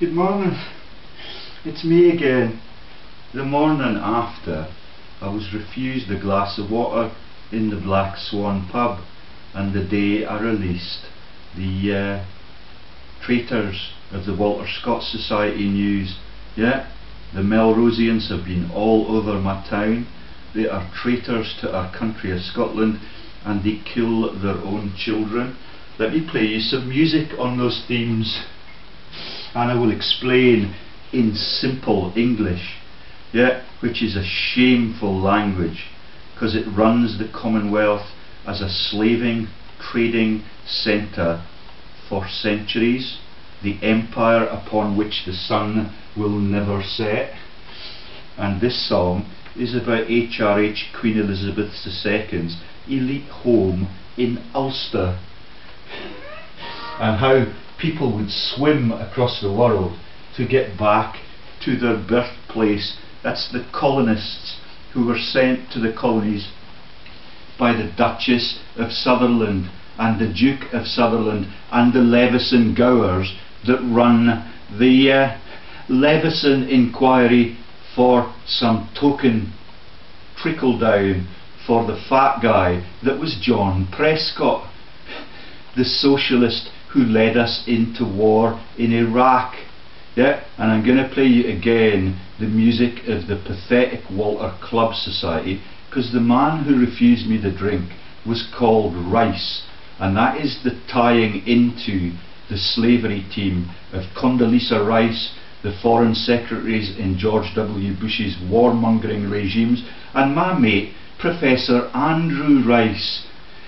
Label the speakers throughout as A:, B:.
A: Good morning. It's me again. The morning after, I was refused a glass of water in the Black Swan pub, and the day I released the uh, traitors of the Walter Scott Society news. Yeah, the Melrosians have been all over my town. They are traitors to our country of Scotland and they kill their own children. Let me play you some music on those themes and I will explain in simple English, yeah, which is a shameful language because it runs the Commonwealth as a slaving, trading centre for centuries, the empire upon which the sun will never set. And this song is about HRH Queen Elizabeth II's elite home in Ulster and how people would swim across the world to get back to their birthplace. That's the colonists who were sent to the colonies by the Duchess of Sutherland and the Duke of Sutherland and the Leveson Gowers that run the uh, Leveson inquiry for some token trickle down for the fat guy that was John Prescott, the socialist who led us into war in Iraq. Yeah, and I'm going to play you again the music of the pathetic Walter Club Society because the man who refused me the drink was called Rice, and that is the tying into the slavery team of Condoleezza Rice, the foreign secretaries in George W. Bush's warmongering regimes, and my mate, Professor Andrew Rice.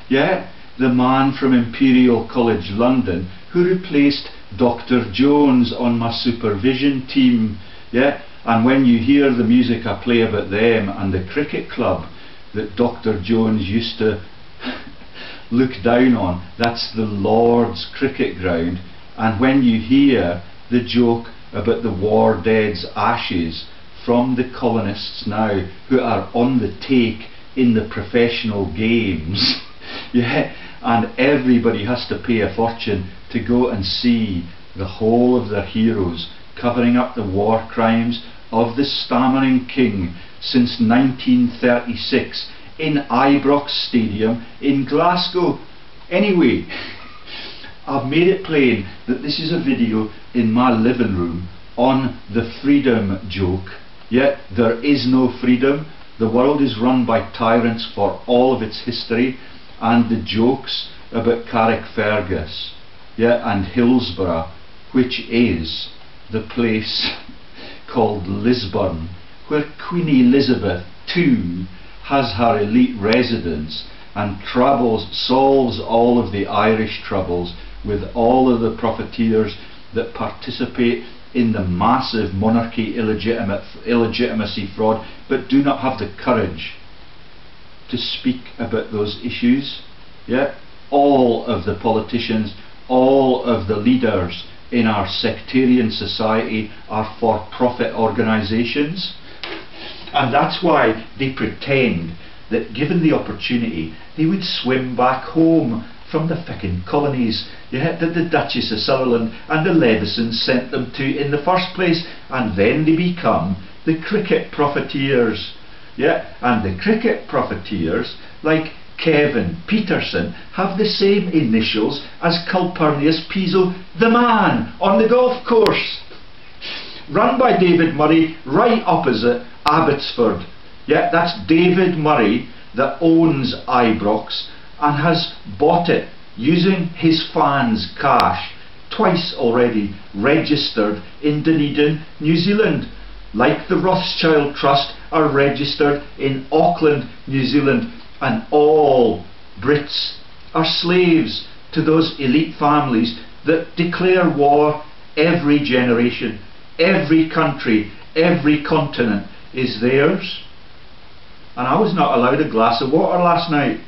A: Yeah, the man from Imperial College London who replaced Dr. Jones on my supervision team. Yeah, and when you hear the music I play about them and the cricket club that Dr. Jones used to look down on, that's the Lord's cricket ground. And when you hear the joke about the war dead's ashes from the colonists now who are on the take in the professional games, yeah, and everybody has to pay a fortune to go and see the whole of their heroes covering up the war crimes of the stammering king since 1936 in Ibrox Stadium in Glasgow. Anyway, I've made it plain that this is a video in my living room on the freedom joke. Yet there is no freedom. The world is run by tyrants for all of its history and the jokes about Carrickfergus yeah, and Hillsborough, which is the place called Lisburn, where Queen Elizabeth II has her elite residence and troubles, solves all of the Irish troubles with all of the profiteers that participate in the massive monarchy illegitimate, illegitimacy fraud but do not have the courage to speak about those issues. Yeah, all of the politicians, all of the leaders in our sectarian society are for profit organisations. And that's why they pretend that given the opportunity, they would swim back home from the fucking colonies yeah, that the Duchess of Sutherland and the Levesons sent them to in the first place, and then they become the cricket profiteers. Yeah, and the cricket profiteers, like Kevin Pietersen have the same initials as Calpurnius Piso, the man on the golf course. Run by David Murray, right opposite Abbotsford. Yeah, that's David Murray that owns Ibrox and has bought it using his fans' cash twice already registered in Dunedin, New Zealand like the Rothschild Trust, are registered in Auckland, New Zealand, and all Brits are slaves to those elite families that declare war every generation, every country, every continent is theirs. And I was not allowed a glass of water last night,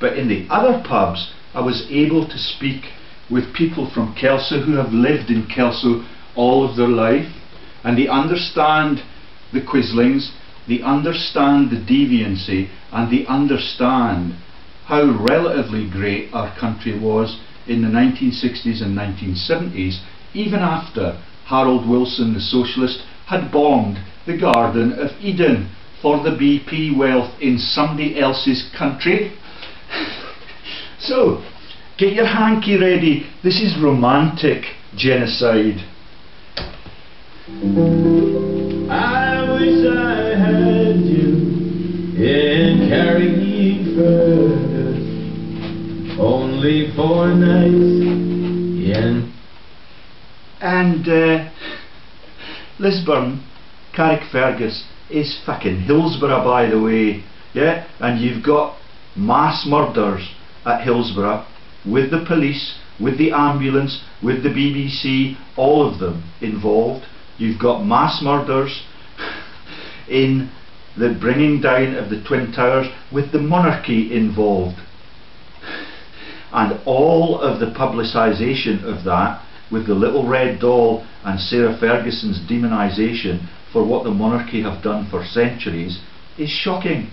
A: but in the other pubs I was able to speak with people from Kelso who have lived in Kelso all of their life. And they understand the Quislings, they understand the deviancy, and they understand how relatively great our country was in the 1960s and 1970s, even after Harold Wilson, the socialist, had bombed the Garden of Eden for the BP wealth in somebody else's country. so, get your hanky ready. This is romantic genocide.
B: Only four nights, yeah.
A: And uh, Lisburn, Carrickfergus is fucking Hillsborough by the way, yeah? And you've got mass murders at Hillsborough with the police, with the ambulance, with the BBC, all of them involved. You've got mass murders in the bringing down of the Twin Towers with the monarchy involved. And all of the publicisation of that with the little red doll and Sarah Ferguson's demonisation for what the monarchy have done for centuries is shocking.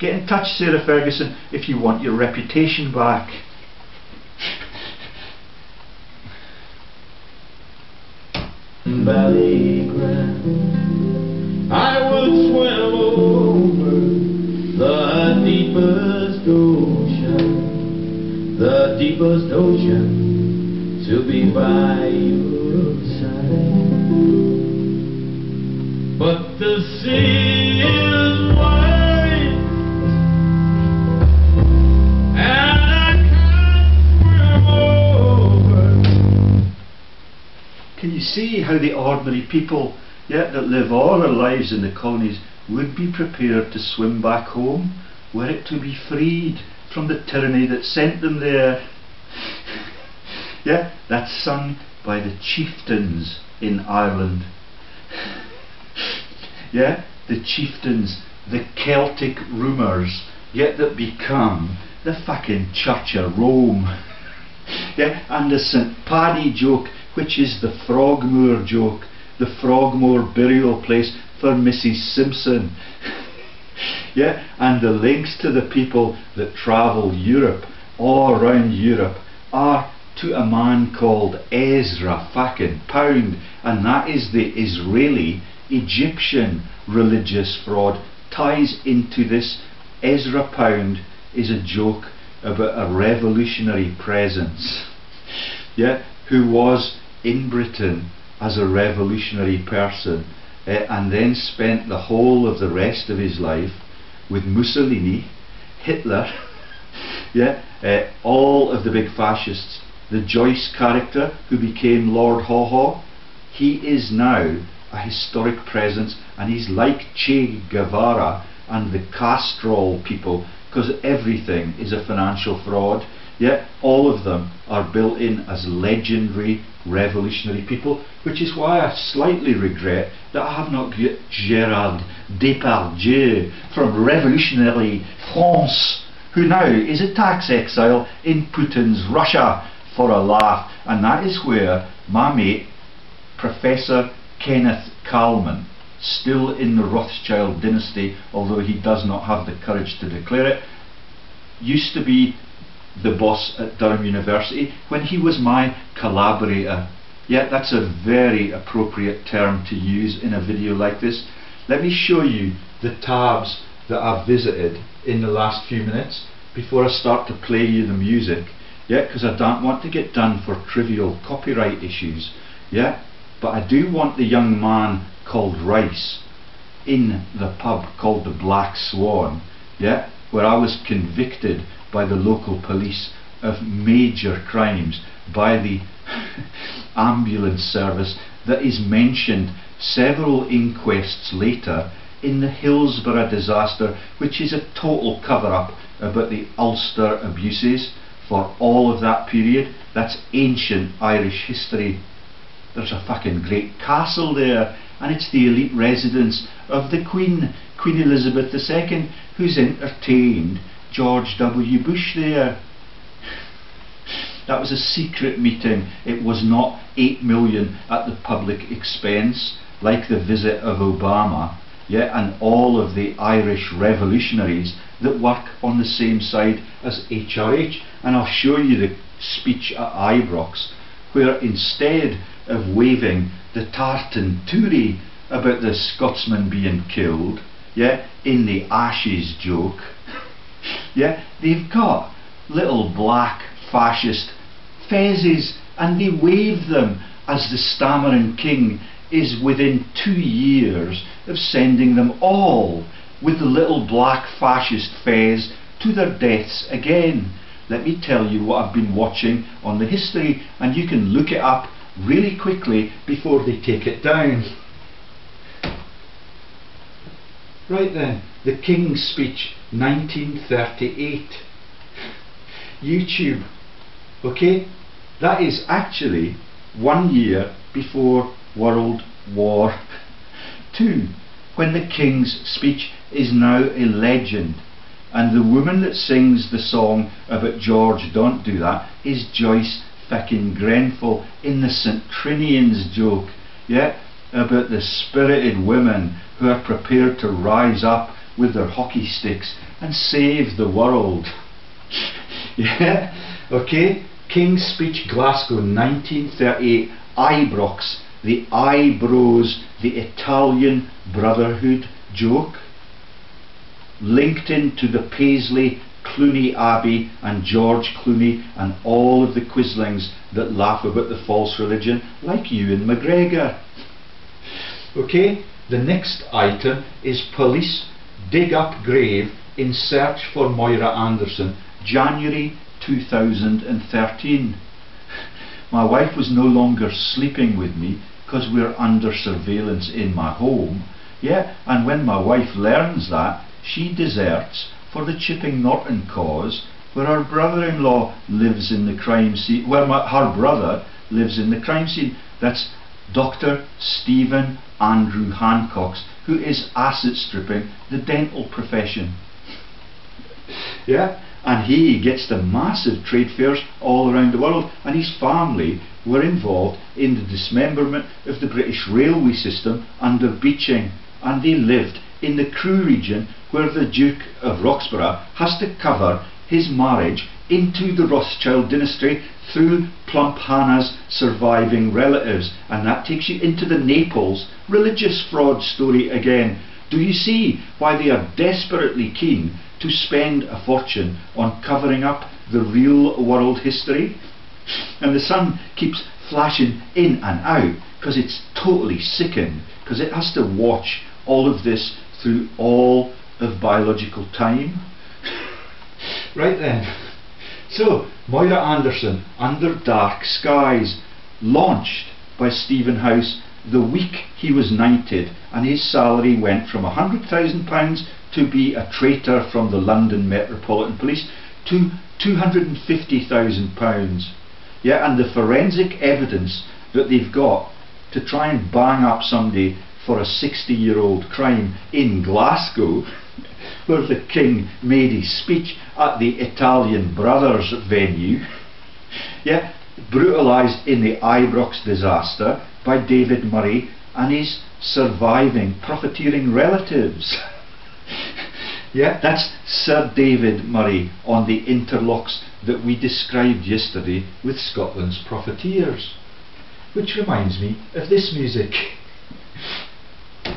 A: Get in touch, Sarah Ferguson, if you want your reputation back.
B: I would swim over the deepest ocean, the deepest ocean, to be by your side. But the sea is wide, and I can't swim over.
A: Can you see how the ordinary people yeah, that live all their lives in the colonies would be prepared to swim back home were it to be freed from the tyranny that sent them there? yeah, that's sung by the chieftains in Ireland. yeah, the chieftains, the Celtic rumours, yet that become the fucking Church of Rome. yeah, and the St. Paddy joke, which is the Frogmore joke, the Frogmore burial place for Mrs. Simpson. yeah, and the links to the people that travel Europe, all around Europe, are to a man called Ezra fucking Pound, and that is the Israeli Egyptian religious fraud ties into this. Ezra Pound is a joke about a revolutionary presence, yeah, who was in Britain as a revolutionary person uh, and then spent the whole of the rest of his life with Mussolini, Hitler, yeah, uh, all of the big fascists. The Joyce character who became Lord Haw Haw, he is now a historic presence and he's like Che Guevara and the Castrol people because everything is a financial fraud. Yet all of them are built in as legendary revolutionary people, which is why I slightly regret that I have not got Gerard Depardieu from Revolutionary France, who now is a tax exile in Putin's Russia for a laugh. And that is where my mate, Professor Kenneth Calman, still in the Rothschild dynasty, although he does not have the courage to declare it, used to be the boss at Durham University when he was my collaborator. Yeah, that's a very appropriate term to use in a video like this. Let me show you the tabs that I've visited in the last few minutes before I start to play you the music. Yeah, because I don't want to get done for trivial copyright issues. Yeah, but I do want the young man called Rice in the pub called the Black Swan. Yeah, where I was convicted by the local police of major crimes by the ambulance service that is mentioned several inquests later in the Hillsborough disaster, which is a total cover up about the Ulster abuses for all of that period. That's ancient Irish history. There's a fucking great castle there, and it's the elite residence of the Queen, Queen Elizabeth II, who's entertained George W. Bush there. That was a secret meeting. It was not 8 million at the public expense, like the visit of Obama, yeah, and all of the Irish revolutionaries that work on the same side as HRH. And I'll show you the speech at Ibrox where instead of waving the tartan touri about the Scotsman being killed, yeah, in the ashes joke, yeah, they've got little black fascist fezzes and they wave them as the stammering king is within two years of sending them all with the little black fascist fez to their deaths again. Let me tell you what I've been watching on the history and you can look it up really quickly before they take it down. Right then, the King's Speech 1938. YouTube. Okay? That is actually one year before World War II, when the King's Speech is now a legend. And the woman that sings the song about George Don't Do That is Joyce fucking Grenfell in the St. Trinian's joke. Yeah? About the spirited women who are prepared to rise up with their hockey sticks and save the world. yeah? Okay? King's Speech Glasgow 1938 Ibrox the eyebrows the Italian Brotherhood joke linked into the Paisley Clooney Abbey and George Clooney and all of the quislings that laugh about the false religion like Ewan McGregor. Okay, the next item is police dig up grave in search for Moira Anderson, January 2013. My wife was no longer sleeping with me because we're under surveillance in my home. Yeah, and when my wife learns that, she deserts for the Chipping Norton cause, where her brother-in-law lives in the crime scene, where my, her brother lives in the crime scene. That's Dr. Stephen Andrew Hancox, who is asset stripping the dental profession. yeah, and he gets the massive trade fairs all around the world, and his family were involved in the dismemberment of the British railway system under Beeching, and they lived in the Crewe region where the Duke of Roxburghe has to cover his marriage into the Rothschild dynasty through Plump Hannah's surviving relatives. And that takes you into the Naples religious fraud story again. Do you see why they are desperately keen to spend a fortune on covering up the real world history? And the sun keeps flashing in and out because it's totally sickened because it has to watch all of this through all of biological time. right then. So, Moira Anderson, Under Dark Skies, launched by Stephen House the week he was knighted, and his salary went from £100,000 to be a traitor from the London Metropolitan Police to £250,000. Yeah, and the forensic evidence that they've got to try and bang up somebody for a 60 year old crime in Glasgow, where the King made his speech at the Italian Brothers venue, yeah, brutalised in the Ibrox disaster by David Murray and his surviving profiteering relatives. yeah, that's Sir David Murray on the interlocks that we described yesterday with Scotland's profiteers. Which reminds me of this music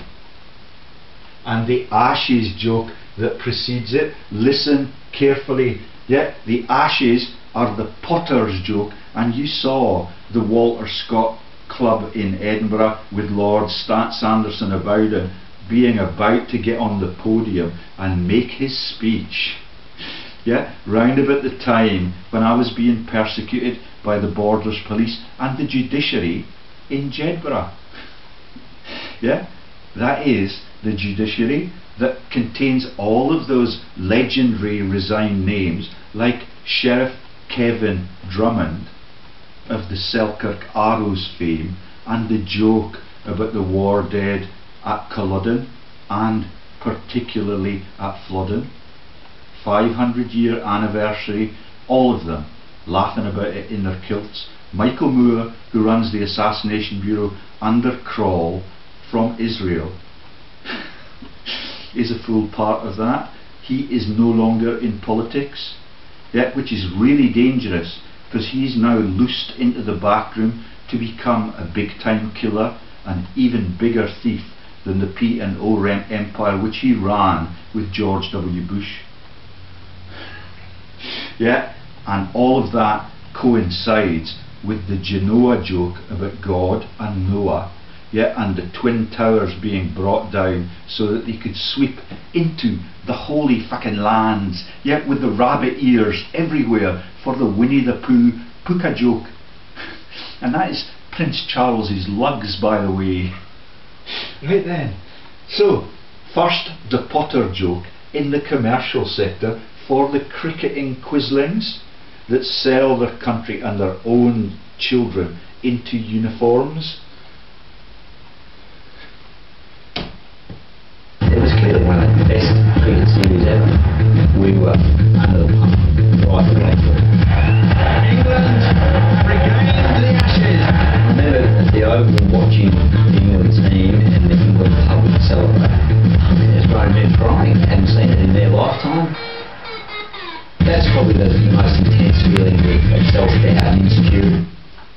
A: and the ashes joke that precedes it. Listen carefully. Yeah, the ashes are the potter's joke, and you saw the Walter Scott Club in Edinburgh with Lord Stat Sanderson about being about to get on the podium and make his speech. Yeah, round about the time when I was being persecuted by the Borders Police and the judiciary in Jedburgh. yeah, that is the judiciary that contains all of those legendary resigned names like Sheriff Kevin Drummond of the Selkirk Arrows fame and the joke about the war dead at Culloden and particularly at Flodden. 500 year anniversary, all of them laughing about it in their kilts. Michael Moore, who runs the Assassination Bureau under Crawl from Israel, is a full part of that. He is no longer in politics, yet, which is really dangerous because he's now loosed into the back room to become a big time killer, an even bigger thief than the P and O empire which he ran with George W. Bush. Yeah, and all of that coincides with the Genoa joke about God and Noah yeah, and the Twin Towers being brought down so that they could sweep into the holy fucking lands, yeah, with the rabbit ears everywhere for the Winnie the Pooh puka joke. And that is Prince Charles's lugs, by the way. Right then. So, first, the Potter joke in the commercial sector for the cricketing quislings that sell their country and their own children into uniforms.
B: The best cricket series ever. We were under the pump right the.
C: England regained the Ashes.
B: I remember at the Oval watching the England team and the England public celebrate. I mean, there's grown men crying. Hadn't seen it in their lifetime. That's probably the most intense feeling of self-doubt and insecurity.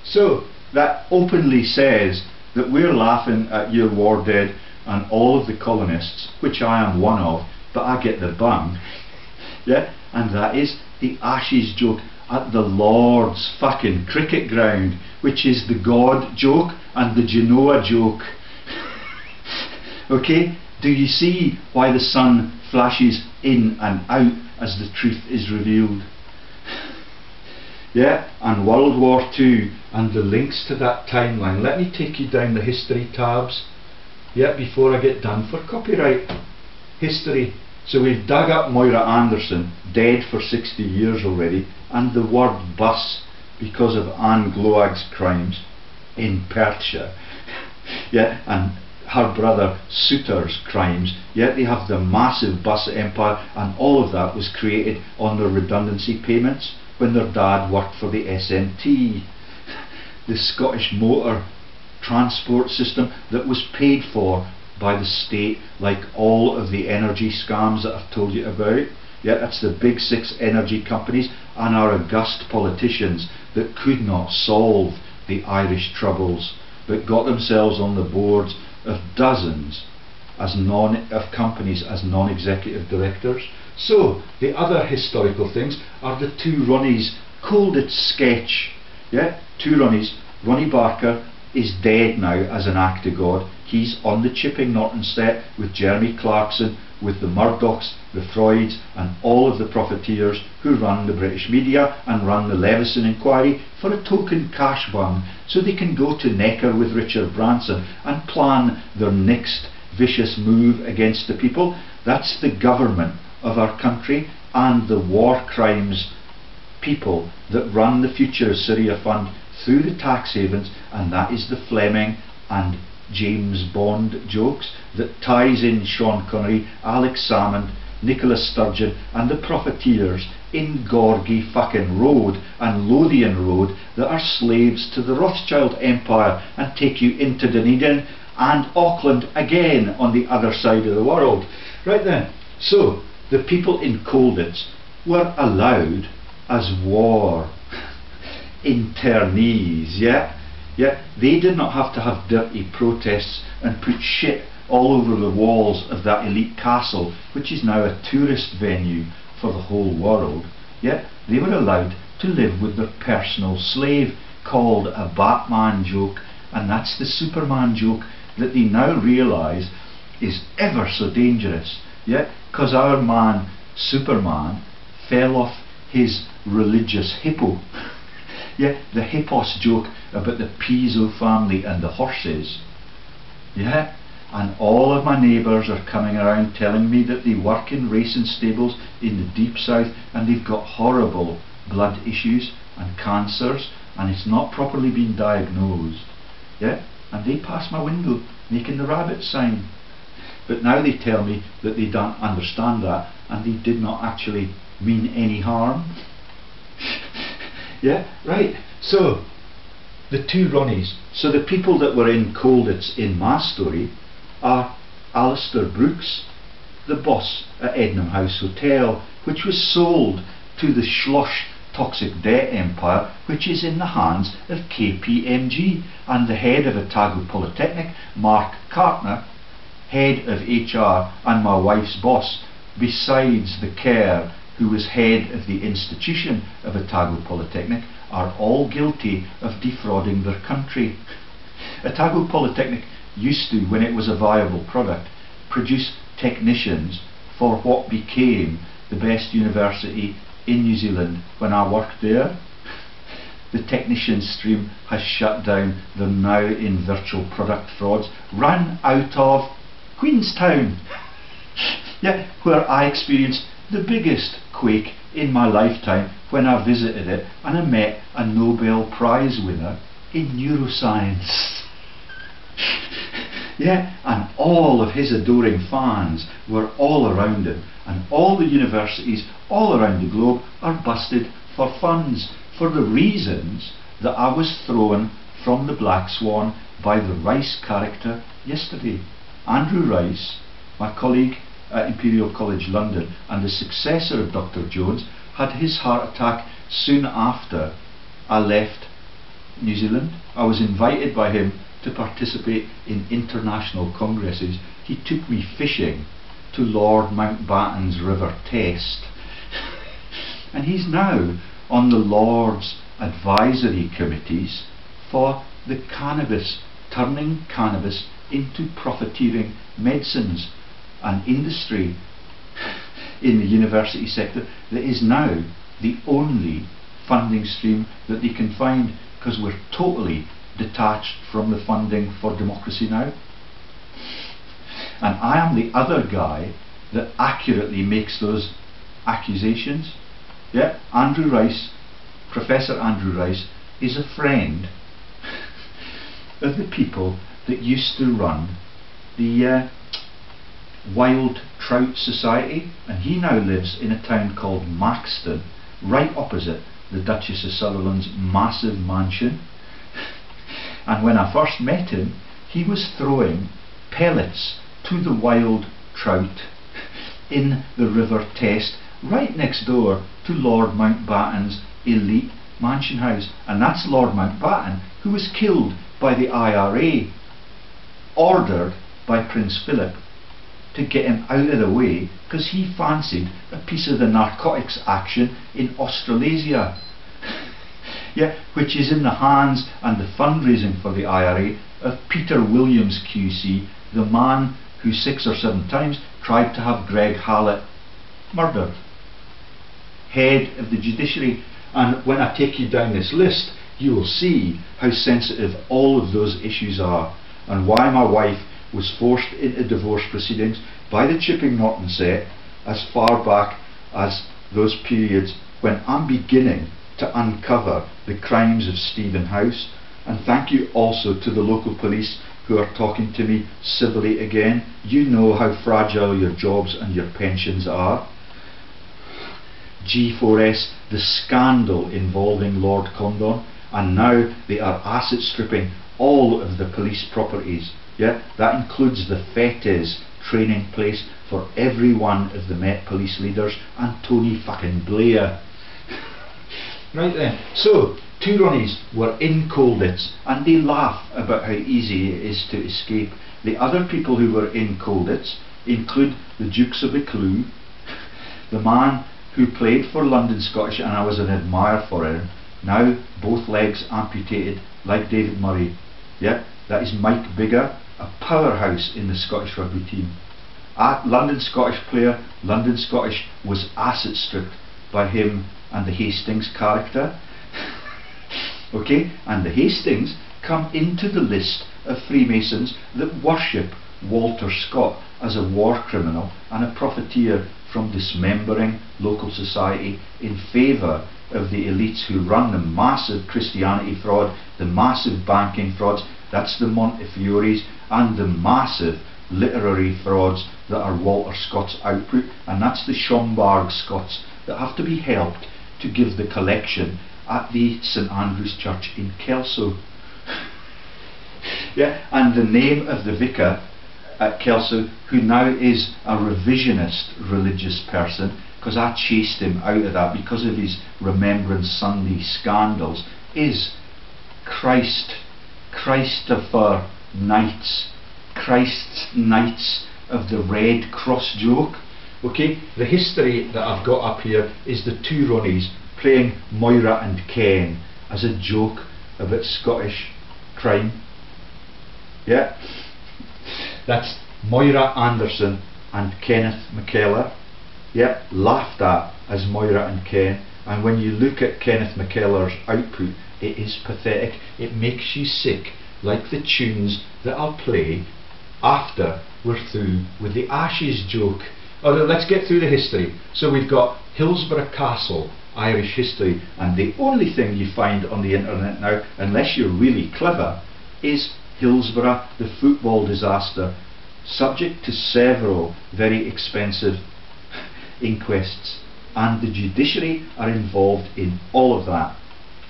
A: So, that openly says that we're laughing at your war dead and all of the colonists, which I am one of, but I get the bung, yeah, and that is the Ashes joke at the Lord's fucking cricket ground, which is the God joke and the Genoa joke. okay, do you see why the sun flashes in and out as the truth is revealed? yeah, and World War II and the links to that timeline. Let me take you down the history tabs yet before I get done for copyright history. So we've dug up Moira Anderson, dead for 60 years already, and the word bus because of Anne Gloag's crimes in Perthshire. yeah, and her brother Souter's crimes, yet they have the massive bus empire, and all of that was created on their redundancy payments when their dad worked for the SMT. the Scottish Motor transport system that was paid for by the state like all of the energy scams that I've told you about. Yeah, that's the big six energy companies and our august politicians that could not solve the Irish troubles but got themselves on the boards of dozens as non of companies as non-executive directors. So the other historical things are the two Ronnies called it sketch. Yeah, two Ronnies, Ronnie Barker is dead now as an act of God. He's on the Chipping Norton set with Jeremy Clarkson, with the Murdochs, the Freuds, and all of the profiteers who run the British media and run the Leveson inquiry for a token cash bun so they can go to Necker with Richard Branson and plan their next vicious move against the people. That's the government of our country and the war crimes people that run the Future Syria Fund through the tax havens, and that is the Fleming and James Bond jokes that ties in Sean Connery, Alex Salmond, Nicholas Sturgeon, and the profiteers in Gorgie fucking Road and Lothian Road that are slaves to the Rothschild Empire and take you into Dunedin and Auckland again on the other side of the world. Right then, so the people in Colditz were allowed as war internees, yeah? Yeah, they did not have to have dirty protests and put shit all over the walls of that elite castle, which is now a tourist venue for the whole world. Yeah, they were allowed to live with their personal slave called a Batman joke, and that's the Superman joke that they now realise is ever so dangerous. Yeah, because our man Superman fell off his religious hippo. Yeah, the hippos joke about the Piso family and the horses. Yeah, and all of my neighbours are coming around telling me that they work in racing stables in the deep south and they've got horrible blood issues and cancers and it's not properly been diagnosed. Yeah, and they pass my window making the rabbit sign. But now they tell me that they don't understand that and they did not actually mean any harm. Yeah, right. So, the two Ronnies. So the people that were in Colditz in my story are Alistair Brooks, the boss at Ednam House Hotel, which was sold to the schloss toxic debt empire which is in the hands of KPMG and the head of Otago Polytechnic, Mark Cartner, head of HR and my wife's boss, besides the Kerr who was head of the institution of Otago Polytechnic, are all guilty of defrauding their country. Otago Polytechnic used to, when it was a viable product, produce technicians for what became the best university in New Zealand when I worked there. The technician stream has shut down. They're now in virtual product frauds, run out of Queenstown. yeah, where I experienced the biggest quake in my lifetime when I visited it and I met a Nobel Prize winner in neuroscience. yeah, and all of his adoring fans were all around him, and all the universities all around the globe are busted for funds for the reasons that I was thrown from the Black Swan by the Rice character yesterday. Andrew Rice, my colleague at Imperial College London and the successor of Dr. Jones, had his heart attack soon after I left New Zealand. I was invited by him to participate in international congresses. He took me fishing to Lord Mountbatten's River Test. and he's now on the Lord's advisory committees for the cannabis, turning cannabis into profiteering medicines, an industry in the university sector that is now the only funding stream that they can find because we're totally detached from the funding for democracy now. And I am the other guy that accurately makes those accusations. Yeah, Andrew Rice, Professor Andrew Rice, is a friend of the people that used to run the uh, Wild Trout Society, and he now lives in a town called Maxton, right opposite the Duchess of Sutherland's massive mansion. and when I first met him, he was throwing pellets to the wild trout in the River Test, right next door to Lord Mountbatten's elite mansion house. And that's Lord Mountbatten, who was killed by the IRA, ordered by Prince Philip to get him out of the way because he fancied a piece of the narcotics action in Australasia. yeah, which is in the hands and the fundraising for the IRA of Peter Williams QC, the man who six or seven times tried to have Greg Hallett murdered. Head of the judiciary. And when I take you down this list, you will see how sensitive all of those issues are and why my wife was forced into divorce proceedings by the Chipping Norton set as far back as those periods when I'm beginning to uncover the crimes of Stephen House. And thank you also to the local police who are talking to me civilly again. You know how fragile your jobs and your pensions are. G4S, the scandal involving Lord Condon, and now they are asset stripping all of the police properties. Yeah, that includes the FETIS training place for every one of the Met police leaders and Tony fucking Blair. right then, so two Ronnies were in Colditz and they laugh about how easy it is to escape. The other people who were in Colditz include the Dukes of Buccleuch, the man who played for London Scottish and I was an admirer for him, now both legs amputated like David Murray. Yeah, that is Mike Biggar, a powerhouse in the Scottish rugby team. At London Scottish player, London Scottish was asset stripped by him and the Hastings character. okay, and the Hastings come into the list of Freemasons that worship Walter Scott as a war criminal and a profiteer from dismembering local society in favour of the elites who run the massive Christianity fraud, the massive banking frauds, that's the Montefiore's, and the massive literary frauds that are Walter Scott's output, and that's the Schomburg Scots that have to be helped to give the collection at the St Andrew's Church in Kelso. yeah, and the name of the vicar at Kelso, who now is a revisionist religious person, because I chased him out of that because of his Remembrance Sunday scandals, is Christ, Christopher Knights, Christ's Knights of the Red Cross joke. Okay, the history that I've got up here is the two Ronnies playing Moira and Ken as a joke about Scottish crime. Yeah, that's Moira Anderson and Kenneth McKellar. Yeah, laughed at as Moira and Ken. And when you look at Kenneth McKellar's output, it is pathetic. It makes you sick, like the tunes that I'll play after we're through with the Ashes joke. Oh, let's get through the history. So we've got Hillsborough Castle, Irish history, and the only thing you find on the internet now, unless you're really clever, is Hillsborough, the football disaster, subject to several very expensive inquests, and the judiciary are involved in all of that.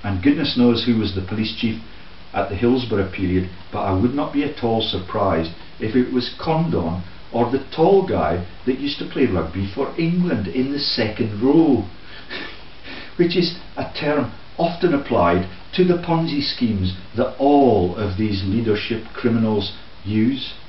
A: And goodness knows who was the police chief at the Hillsborough period, but I would not be at all surprised if it was Condon or the tall guy that used to play rugby for England in the second row, which is a term often applied to the Ponzi schemes that all of these leadership criminals use.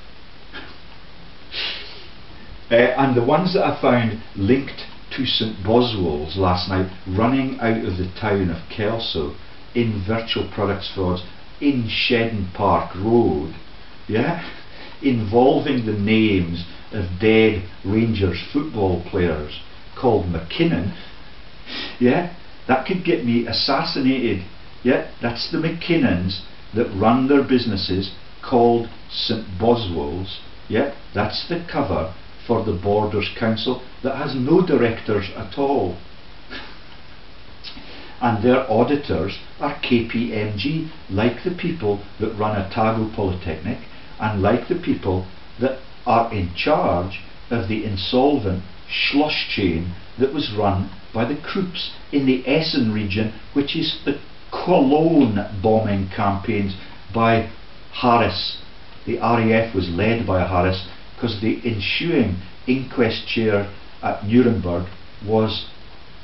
A: Uh, and the ones that I found linked to St Boswell's last night, running out of the town of Kelso in virtual products frauds in Shedden Park Road, yeah, involving the names of dead Rangers football players called McKinnon, yeah, that could get me assassinated. Yeah, that's the McKinnons that run their businesses called St Boswell's. Yeah, that's the cover for the Borders Council that has no directors at all. And their auditors are KPMG, like the people that run Otago Polytechnic and like the people that are in charge of the insolvent Schloss chain that was run by the Krupps in the Essen region, which is the Cologne bombing campaigns by Harris. The RAF was led by Harris because the ensuing inquest chair at Nuremberg was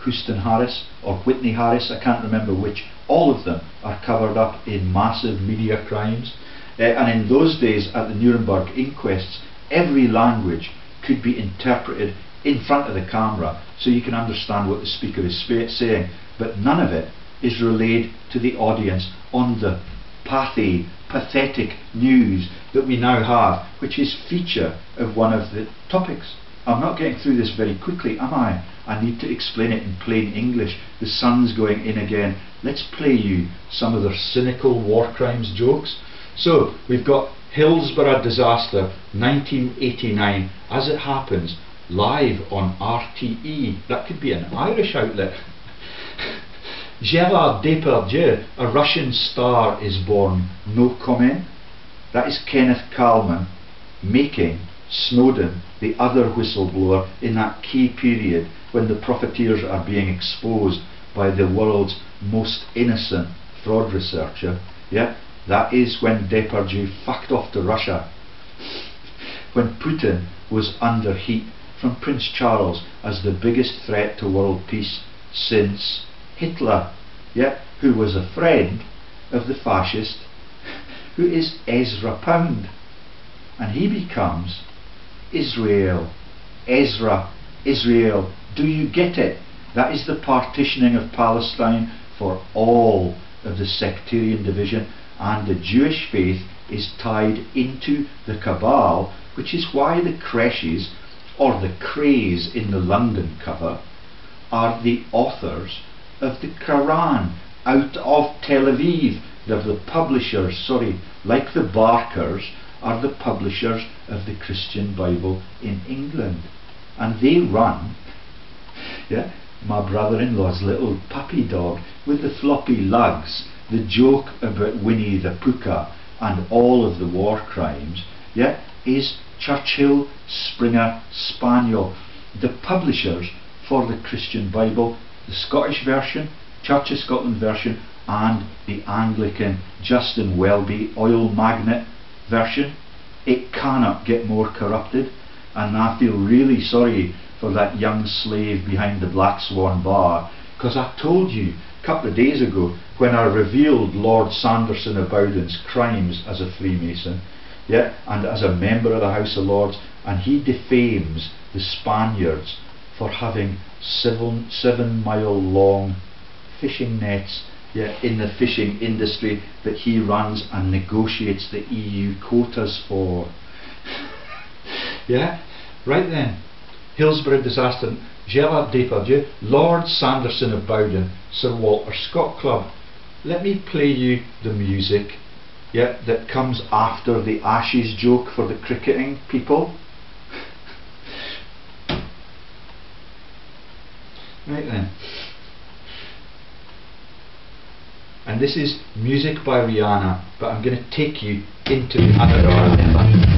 A: Houston Harris or Whitney Harris, I can't remember which. All of them are covered up in massive media crimes. Uh, and in those days at the Nuremberg inquests, every language could be interpreted in front of the camera so you can understand what the speaker is saying, but none of it is relayed to the audience on the pathy, pathetic news that we now have, which is feature of one of the topics. I'm not getting through this very quickly, am I? I need to explain it in plain English. The sun's going in again. Let's play you some of their cynical war crimes jokes. So, we've got Hillsborough Disaster 1989. As it happens, live on RTE. That could be an Irish outlet. Gérard Depardieu, a Russian star, is born. No comment. That is Kenneth Calman making Snowden the other whistleblower in that key period when the profiteers are being exposed by the world's most innocent fraud researcher. Yeah, that is when Depardieu fucked off to Russia. when Putin was under heat from Prince Charles as the biggest threat to world peace since Hitler, yeah, who was a friend of the fascist, who is Ezra Pound. And he becomes Israel. Ezra, Israel. Do you get it? That is the partitioning of Palestine for all of the sectarian division, and the Jewish faith is tied into the Cabal, which is why the creches or the craze in the London cover are the authors of the Quran out of Tel Aviv. They're the publishers, sorry, like the Barkers, are the publishers of the Christian Bible in England. And they run, yeah, my brother-in-law's little puppy dog with the floppy lugs, the joke about Winnie the Pooka and all of the war crimes, yeah, is Churchill Springer Spaniel, the publishers for the Christian Bible, the Scottish version, Church of Scotland version, and the Anglican Justin Welby oil magnate version. It cannot get more corrupted, and I feel really sorry for that young slave behind the Black Swan bar. Because I told you a couple of days ago when I revealed Lord Sanderson of Bowden's crimes as a Freemason, yeah, and as a member of the House of Lords, and he defames the Spaniards for having seven, seven mile long fishing nets yeah, in the fishing industry that he runs and negotiates the EU quotas for. yeah, right then. Hillsborough disaster, Gerard Depardieu, Lord Sanderson of Bowden, Sir Walter Scott Club. Let me play you the music yeah, that comes after the Ashes joke for the cricketing people. right then. And this is music by Rihanna, but I'm going to take you into the other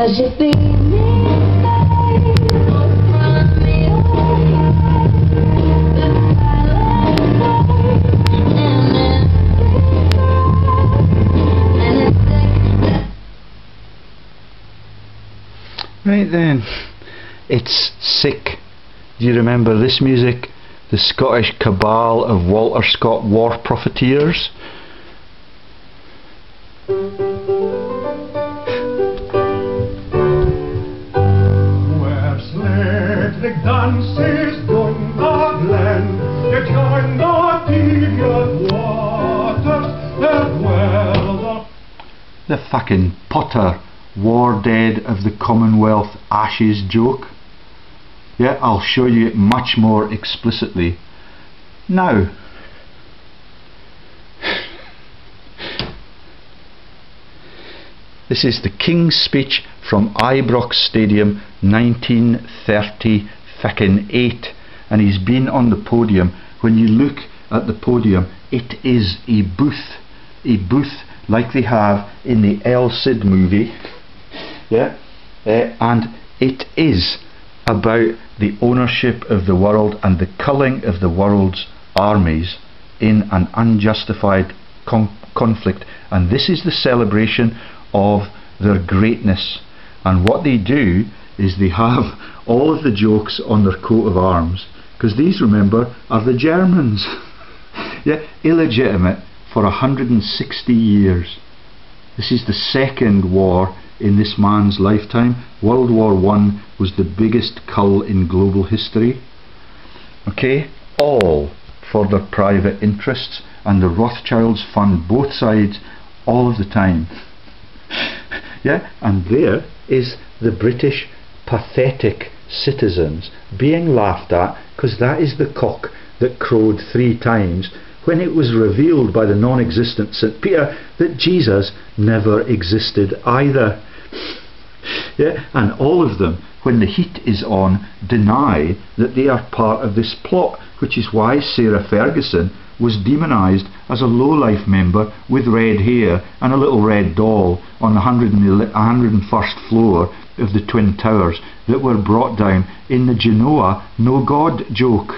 D: Right
A: then, it's sick. Do you remember this music? The Scottish cabal of Walter Scott war profiteers?
C: The
A: fucking Potter war dead of the Commonwealth Ashes joke. Yeah, I'll show you it much more explicitly. Now, This is the King's speech from Ibrox Stadium 1930 fucking 8 and he's been on the podium. When you look at the podium it is a booth, a booth like they have in the El Cid movie. Yeah, uh, and it is about the ownership of the world and the culling of the world's armies in an unjustified con- conflict. And this is the celebration of their greatness. And what they do is they have all of the jokes on their coat of arms. Because these remember are the Germans. Yeah illegitimate for 160 years. This is the second war in this man's lifetime. World War One was the biggest cull in global history. Okay all for their private interests and the Rothschilds fund both sides all of the time. Yeah and there is the British pathetic citizens being laughed at because that is the cock that crowed three times when it was revealed by the non existent St. Peter that Jesus never existed either. Yeah, and all of them, when the heat is on, deny that they are part of this plot, which is why Sarah Ferguson was demonised as a low-life member with red hair and a little red doll on the 101st floor of the Twin Towers that were brought down in the Genoa no God joke.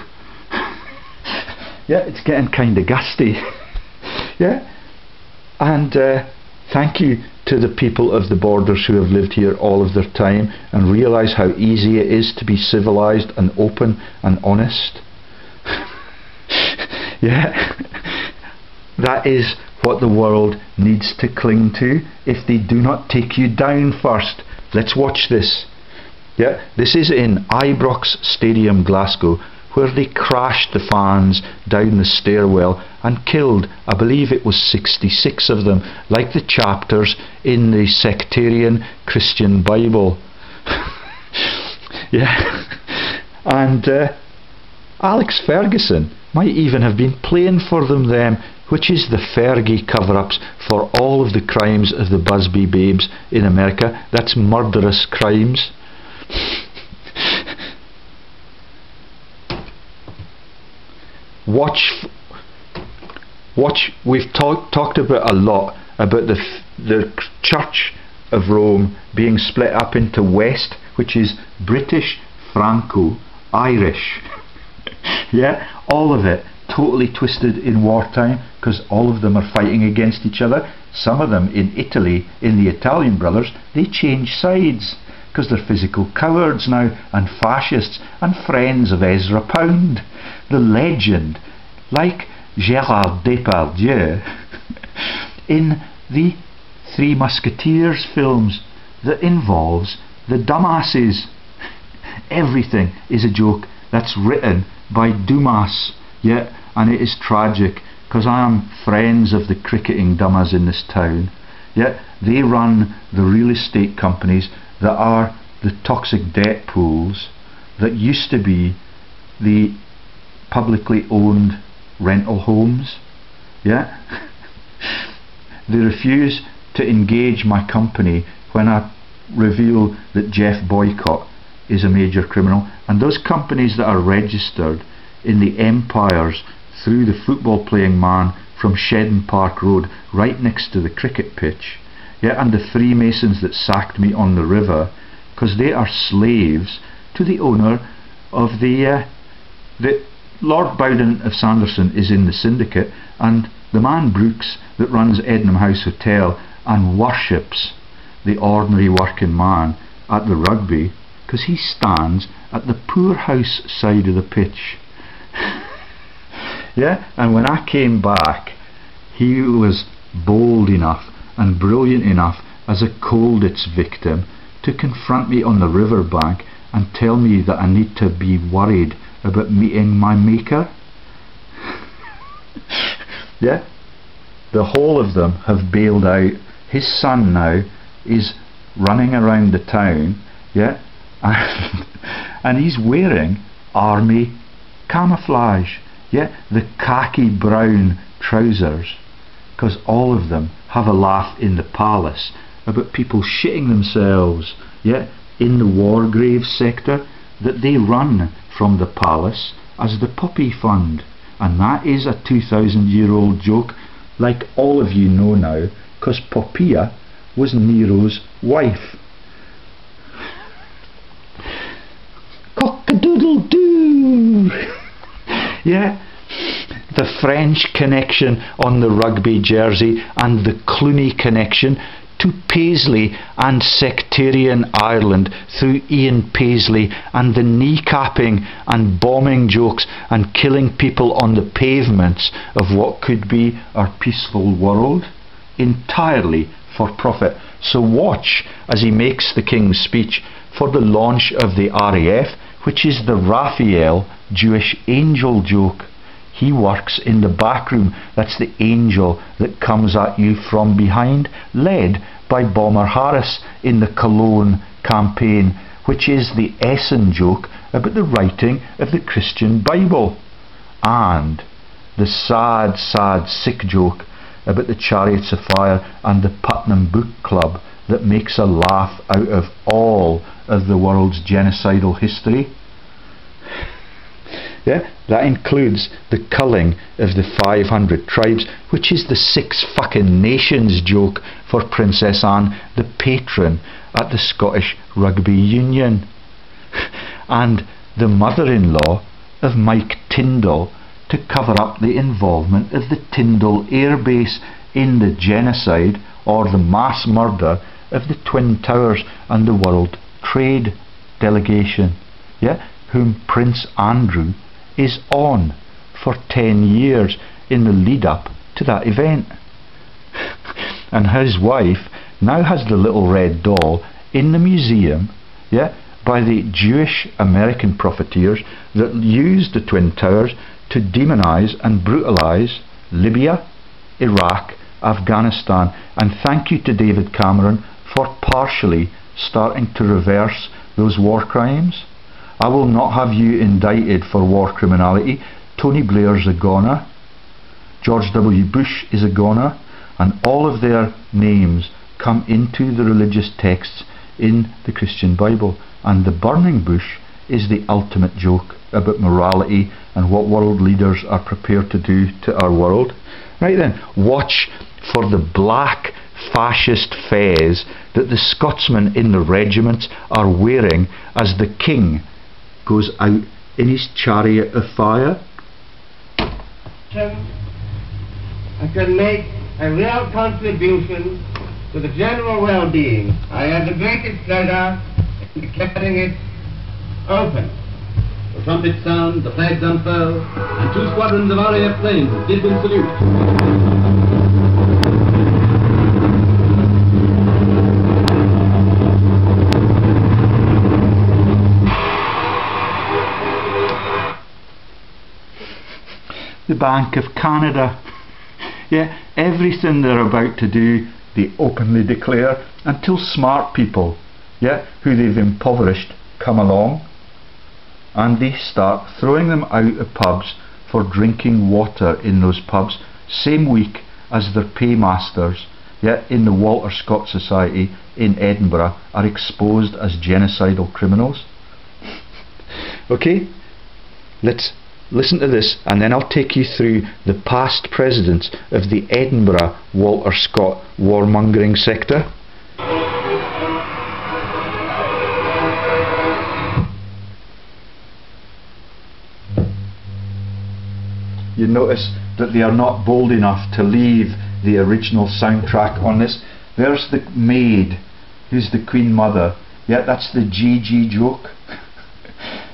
A: Yeah, it's getting kind of gusty. yeah, and uh, thank you to the people of the borders who have lived here all of their time and realise how easy it is to be civilised and open and honest. yeah, that is what the world needs to cling to if they do not take you down first. Let's watch this. Yeah, this is in Ibrox Stadium, Glasgow, where they crashed the fans down the stairwell and killed, I believe it was 66 of them, like the chapters in the sectarian Christian Bible. yeah. And uh, Alex Ferguson might even have been playing for them then, which is the Fergie cover ups for all of the crimes of the Busby Babes in America. That's murderous crimes. watch watch we've talk, talked about a lot about the the church of Rome being split up into west which is British Franco Irish. Yeah all of it totally twisted in wartime because all of them are fighting against each other. Some of them in Italy in the Italian brothers they change sides because they're physical cowards now and fascists and friends of Ezra Pound the legend, like Gérard Depardieu, in the Three Musketeers films that involves the dumbasses. Everything is a joke that's written by Dumas, yeah, and it is tragic because I am friends of the cricketing dummas in this town. Yeah, they run the real estate companies that are the toxic debt pools that used to be the publicly owned rental homes. Yeah? they refuse to engage my company when I reveal that Geoff Boycott is a major criminal. And those companies that are registered in the empires through the football playing man from Shedden Park Road right next to the cricket pitch. Yeah, and the Freemasons that sacked me on the river because they are slaves to the owner of the uh, the Lord Bowden of Sanderson is in the syndicate, and the man Brooks that runs Ednam House Hotel and worships the ordinary working man at the rugby because he stands at the poorhouse side of the pitch. yeah, and when I came back, he was bold enough and brilliant enough as a Colditz victim to confront me on the riverbank and tell me that I need to be worried about meeting my maker. yeah? The whole of them have bailed out. His son now is running around the town, yeah? And, and he's wearing army camouflage, yeah? The khaki brown trousers. Because all of them have a laugh in the palace about people shitting themselves, yeah? In the war grave sector that they run from the palace as the Puppy Fund. And that is a 2,000 year old joke, like all of you know now, because Poppaea was Nero's wife. Cock-a-doodle doo! yeah, the French connection on the rugby jersey and the Clooney connection to Paisley and sectarian Ireland through Ian Paisley and the kneecapping and bombing jokes and killing people on the pavements of what could be our peaceful world entirely for profit. So watch as he makes the King's speech for the launch of the RAF, which is the Raphael Jewish angel joke. He works in the back room. That's the angel that comes at you from behind, led by Bomber Harris in the Cologne campaign, which is the Essen joke about the writing of the Christian Bible. And the sad, sad, sick joke about the Chariots of Fire and the Puttnam Book Club that makes a laugh out of all of the world's genocidal history. Yeah, that includes the culling of the 500 tribes, which is the six fucking nations joke for Princess Anne, the patron at the Scottish Rugby Union. and the mother-in-law of Mike Tindall to cover up the involvement of the Tyndall Air Base in the genocide or the mass murder of the Twin Towers and the World Trade Delegation, yeah, whom Prince Andrew is on for 10 years in the lead up to that event. and his wife now has the little red doll in the museum, yeah, by the Jewish American profiteers that used the Twin Towers to demonize and brutalize Libya, Iraq, Afghanistan. And thank you to David Cameron for partially starting to reverse those war crimes. I will not have you indicted for war criminality. Tony Blair's a goner. George W. Bush is a goner. And all of their names come into the religious texts in the Christian Bible. And the burning bush is the ultimate joke about morality and what world leaders are prepared to do to our world. Right then, watch for the black fascist fez that the Scotsmen in the regiments are wearing as the king goes out in his chariot of fire.
E: I can make a real contribution to the general well-being. I have the greatest pleasure in declaring it open.
F: The trumpets sound, the flags unfurl, and two squadrons of RAF planes did in salute.
A: The Bank of Canada. Yeah, everything they're about to do, they openly declare until smart people, yeah, who they've impoverished, come along and they start throwing them out of pubs for drinking water in those pubs, same week as their paymasters, yeah, in the Walter Scott Society in Edinburgh are exposed as genocidal criminals. okay, let's listen to this and then I'll take you through the past presidents of the Edinburgh Walter Scott warmongering sector. You notice that they are not bold enough to leave the original soundtrack on this. There's the maid, who's the Queen Mother. Yeah, that's the GG joke.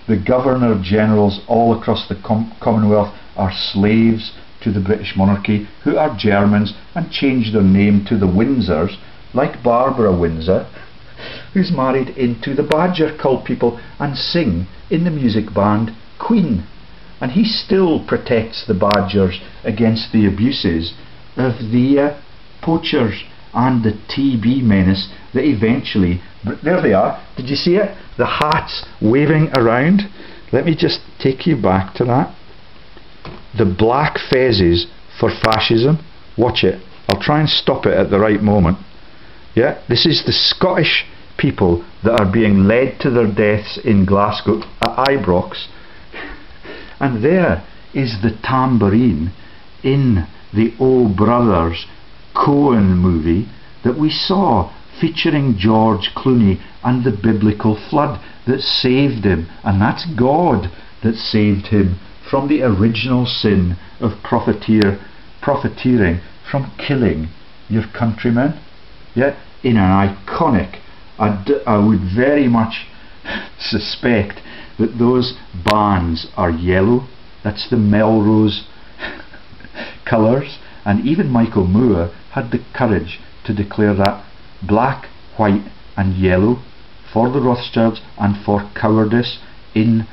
A: The Governor Generals all across the com Commonwealth are slaves to the British monarchy who are Germans and change their name to the Windsors, like Barbara Windsor, who's married into the Badger cult people and sing in the music band Queen. And he still protects the Badgers against the abuses of the uh, poachers and the TB menace that eventually, there they are, did you see it? The hats waving around. Let me just take you back to that. The black fezes for fascism. Watch it. I'll try and stop it at the right moment. Yeah, this is the Scottish people that are being led to their deaths in Glasgow at Ibrox. And there is the tambourine in the O Brothers Coen movie that we saw featuring George Clooney and the biblical flood that saved him. And that's God that saved him from the original sin of profiteer, profiteering from killing your countrymen. Yet, in an iconic, I'd, would very much suspect that those bands are yellow. That's the Melrose colours. And even Michael Moore had the courage to declare that black, white, and yellow for the Rothschilds and for cowardice in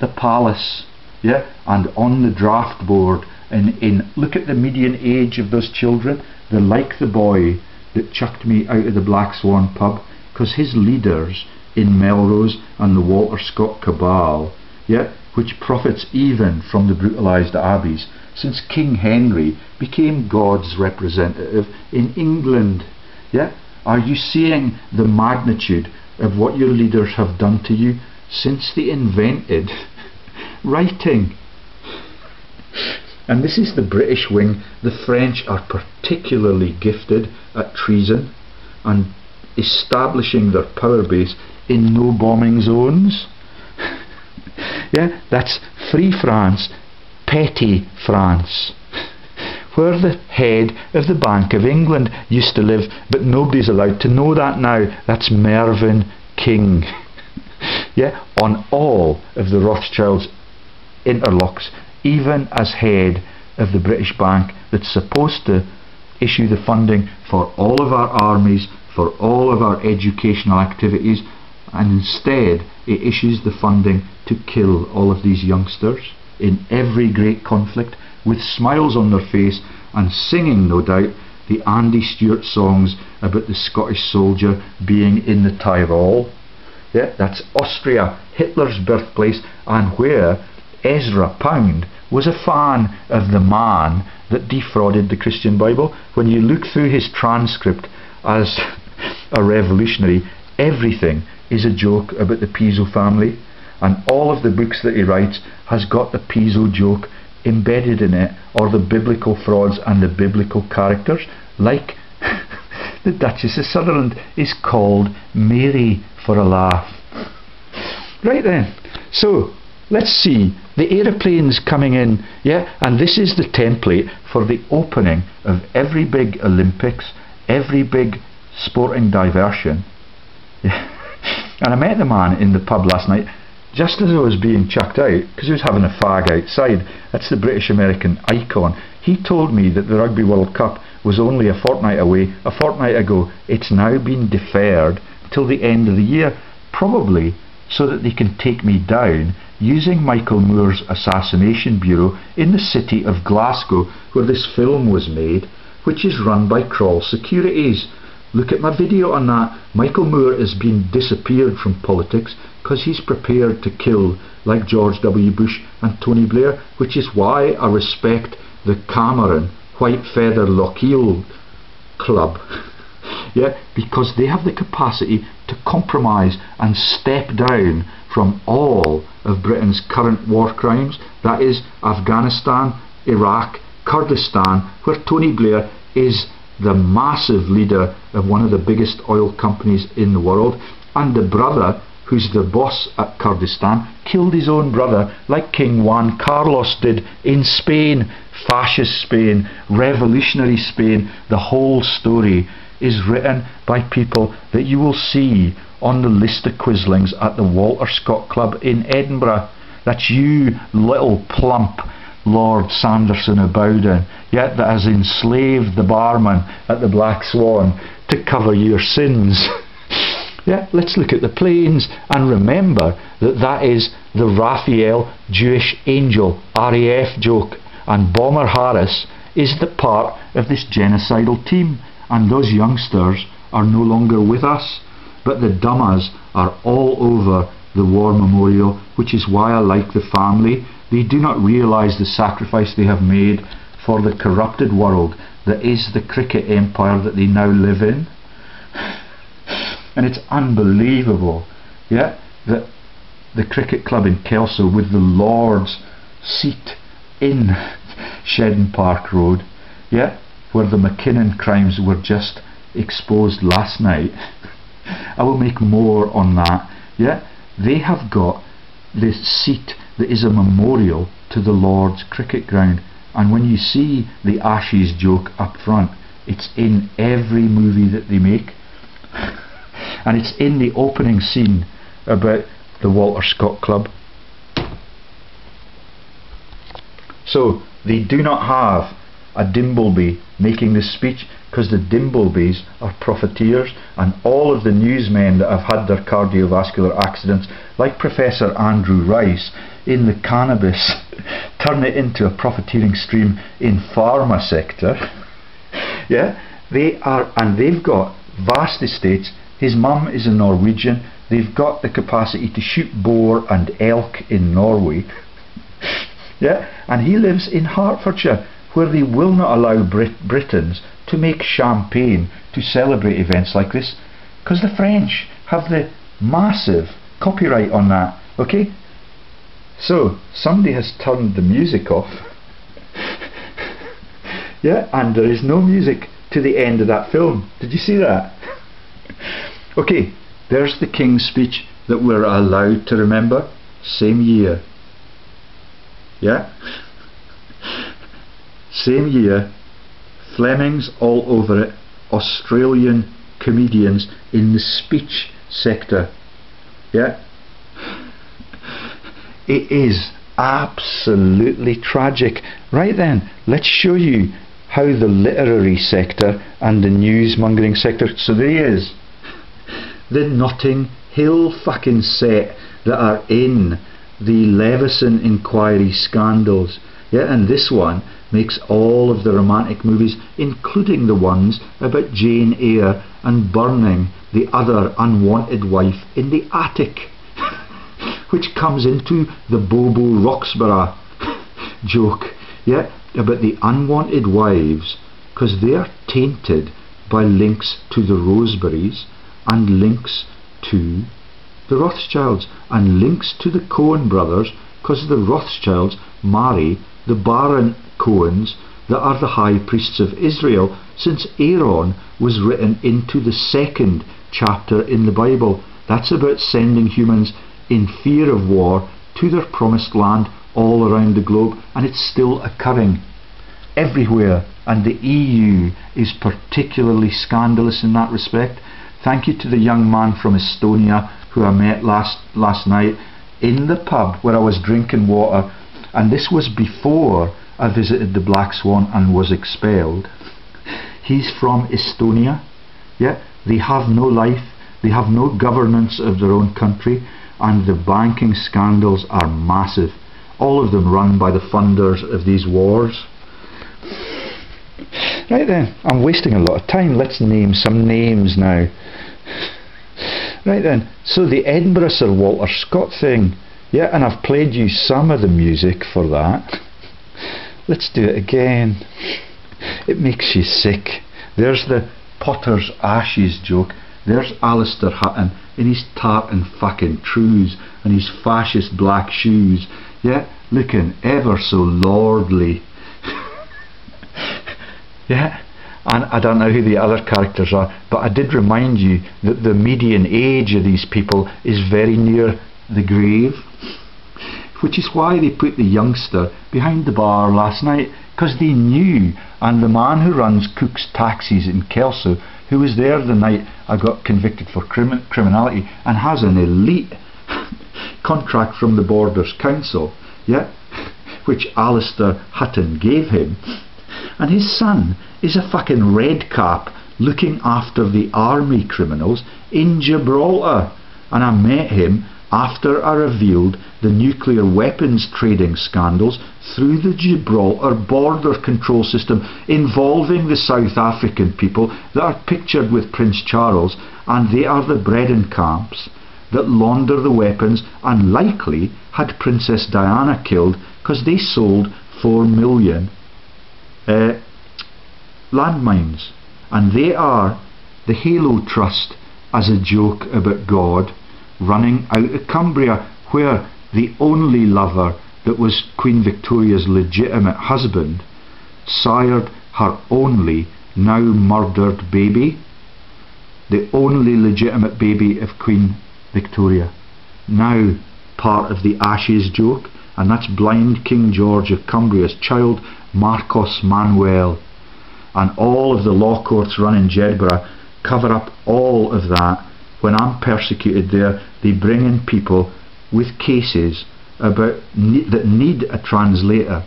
A: the palace. Yeah, and on the draft board. And in look at the median age of those children. They're like the boy that chucked me out of the Black Swan pub because his leaders in Melrose and the Walter Scott cabal, yeah, which profits even from the brutalised abbeys, since King Henry became God's representative in England. Yeah? Are you seeing the magnitude of what your leaders have done to you since they invented writing? And this is the British wing. The French are particularly gifted at treason and establishing their power base in no bombing zones. yeah, that's Free France, Petty France. Where the head of the Bank of England used to live, but nobody's allowed to know that now. That's Mervyn King. yeah, on all of the Rothschilds' interlocks, even as head of the British Bank that's supposed to issue the funding for all of our armies, for all of our educational activities, and instead it issues the funding to kill all of these youngsters in every great conflict with smiles on their face and singing, no doubt, the Andy Stewart songs about the Scottish soldier being in the Tyrol. Yeah, that's Austria, Hitler's birthplace, and where Ezra Pound was a fan of the man that defrauded the Christian Bible. When you look through his transcript as a revolutionary, everything is a joke about the Piso family, and all of the books that he writes has got the Piso joke embedded in it, or the biblical frauds and the biblical characters, like the Duchess of Sutherland is called Mary for a laugh. Right then, so let's see the aeroplanes coming in, yeah, and this is the template for the opening of every big Olympics, every big sporting diversion. Yeah. And I met the man in the pub last night just as I was being chucked out, because he was having a fag outside. That's the British American icon. He told me that the Rugby World Cup was only a fortnight away, a fortnight ago. It's now been deferred till the end of the year, probably so that they can take me down using Michael Moore's Assassination Bureau in the city of Glasgow, where this film was made, which is run by Kroll Securities. Look at my video on that. Michael Moore has been disappeared from politics because he's prepared to kill like George W. Bush and Tony Blair, which is why I respect the Cameron White Feather Lochiel Club. yeah, because they have the capacity to compromise and step down from all of Britain's current war crimes, that is Afghanistan, Iraq, Kurdistan, where Tony Blair is the massive leader of one of the biggest oil companies in the world, and the brother, who's the boss at Kurdistan, killed his own brother like King Juan Carlos did in Spain, fascist Spain, revolutionary Spain. The whole story is written by people that you will see on the list of quislings at the Walter Scott Club in Edinburgh. That's you, little plump Lord Sanderson of Bowden, yet that has enslaved the barman at the Black Swan to cover your sins. yeah, let's look at the planes and remember that that is the Raphael Jewish angel RAF joke, and Bomber Harris is the part of this genocidal team, and those youngsters are no longer with us, but the dummas are all over the war memorial, which is why I like the family they do not realise the sacrifice they have made for the corrupted world that is the cricket empire that they now live in. And it's unbelievable, yeah, that the cricket club in Kelso with the Lord's seat in Shedden Park Road, yeah, where the McKinnon crimes were just exposed last night. I will make more on that. Yeah, they have got this seat that is a memorial to the Lord's cricket ground. And when you see the Ashes joke up front, it's in every movie that they make. and it's in the opening scene about the Walter Scott Club. So they do not have a Dimbleby making this speech because the Dimblebys are profiteers and all of the newsmen that have had their cardiovascular accidents, like Professor Andrew Rice, in the cannabis, turn it into a profiteering stream in pharma sector. yeah, they are, and they've got vast estates. His mum is a Norwegian, they've got the capacity to shoot boar and elk in Norway. yeah, and he lives in Hertfordshire, where they will not allow Brit- Britons to make champagne to celebrate events like this, because the French have the massive copyright on that. Okay, so somebody has turned the music off. yeah, and there is no music to the end of that film. Did you see that? okay, there's the King's speech that we're allowed to remember. Same year. Yeah? Same year. Flemings all over it. Australian comedians in the speech sector. Yeah? It is absolutely tragic. Right then, let's show you how the literary sector and the newsmongering sector. So there he is. The Notting Hill fucking set that are in the Leveson inquiry scandals. Yeah, and this one makes all of the romantic movies, including the ones about Jane Eyre and burning the other unwanted wife in the attic, which comes into the Bobo Roxburghe joke. Yeah, about the unwanted wives, because they are tainted by links to the Roseberries and links to the Rothschilds and links to the Cohen brothers because the Rothschilds marry the Baron Cohens that are the high priests of Israel since Aaron was written into the second chapter in the Bible. That's about sending humans in fear of war to their promised land all around the globe and it's still occurring everywhere and the EU is particularly scandalous in that respect. Thank you to the young man from Estonia who I met last last night in the pub where I was drinking water and this was before I visited the Black Swan and was expelled. He's from Estonia. Yeah, they have no life, they have no governance of their own country and the banking scandals are massive. All of them run by the funders of these wars. Right then, I'm wasting a lot of time. Let's name some names now. Right then, so the Edinburgh Sir Walter Scott thing. Yeah, and I've played you some of the music for that. Let's do it again. It makes you sick. There's the Potter's Ashes joke. There's Alistair Hutton in his tartan fucking trews and his fascist black shoes. Yeah, looking ever so lordly. yeah, and I don't know who the other characters are, but I did remind you that the median age of these people is very near the grave, which is why they put the youngster behind the bar last night, because they knew, and the man who runs Cook's Taxis in Kelso, who was there the night I got convicted for crim- criminality and has an elite contract from the Borders Council, yeah, which Alistair Hutton gave him, and his son is a fucking red cap looking after the army criminals in Gibraltar. And I met him after are revealed the nuclear weapons trading scandals through the Gibraltar border control system involving the South African people that are pictured with Prince Charles, and they are the Bredenkamps that launder the weapons and likely had Princess Diana killed because they sold 4 million uh, landmines. And they are the Halo Trust as a joke about God running out of Cumbria, where the only lover that was Queen Victoria's legitimate husband sired her only now murdered baby, the only legitimate baby of Queen Victoria, now part of the Ashes joke, and that's blind King George of Cumbria's child, Marcos Manuel. And all of the law courts run in Jedburgh cover up all of that. When I'm persecuted there, they bring in people with cases about ne- that need a translator,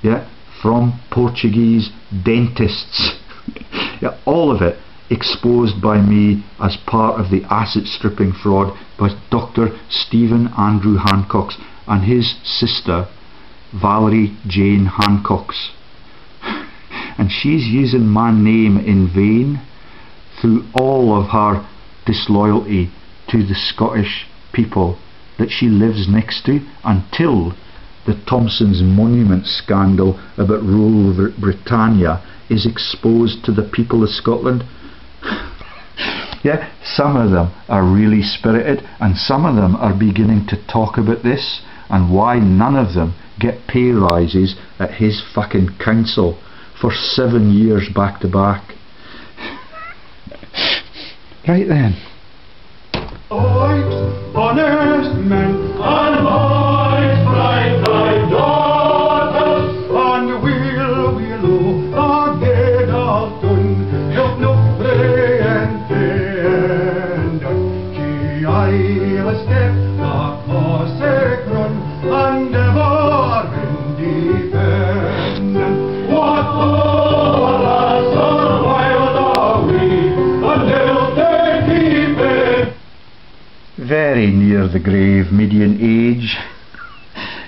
A: yeah, from Portuguese dentists. yeah, all of it exposed by me as part of the asset stripping fraud by Dr. Stephen Andrew Hancox and his sister Valerie Jane Hancox. and she's using my name in vain through all of her disloyalty to the Scottish people that she lives next to until the Thompson's Monument scandal about Br- Britannia is exposed to the people of Scotland. yeah, some of them are really spirited, and some of them are beginning to talk about this and why none of them get pay rises at his fucking council for seven years back to back. Right then.
C: Honest
A: very near the grave, median age.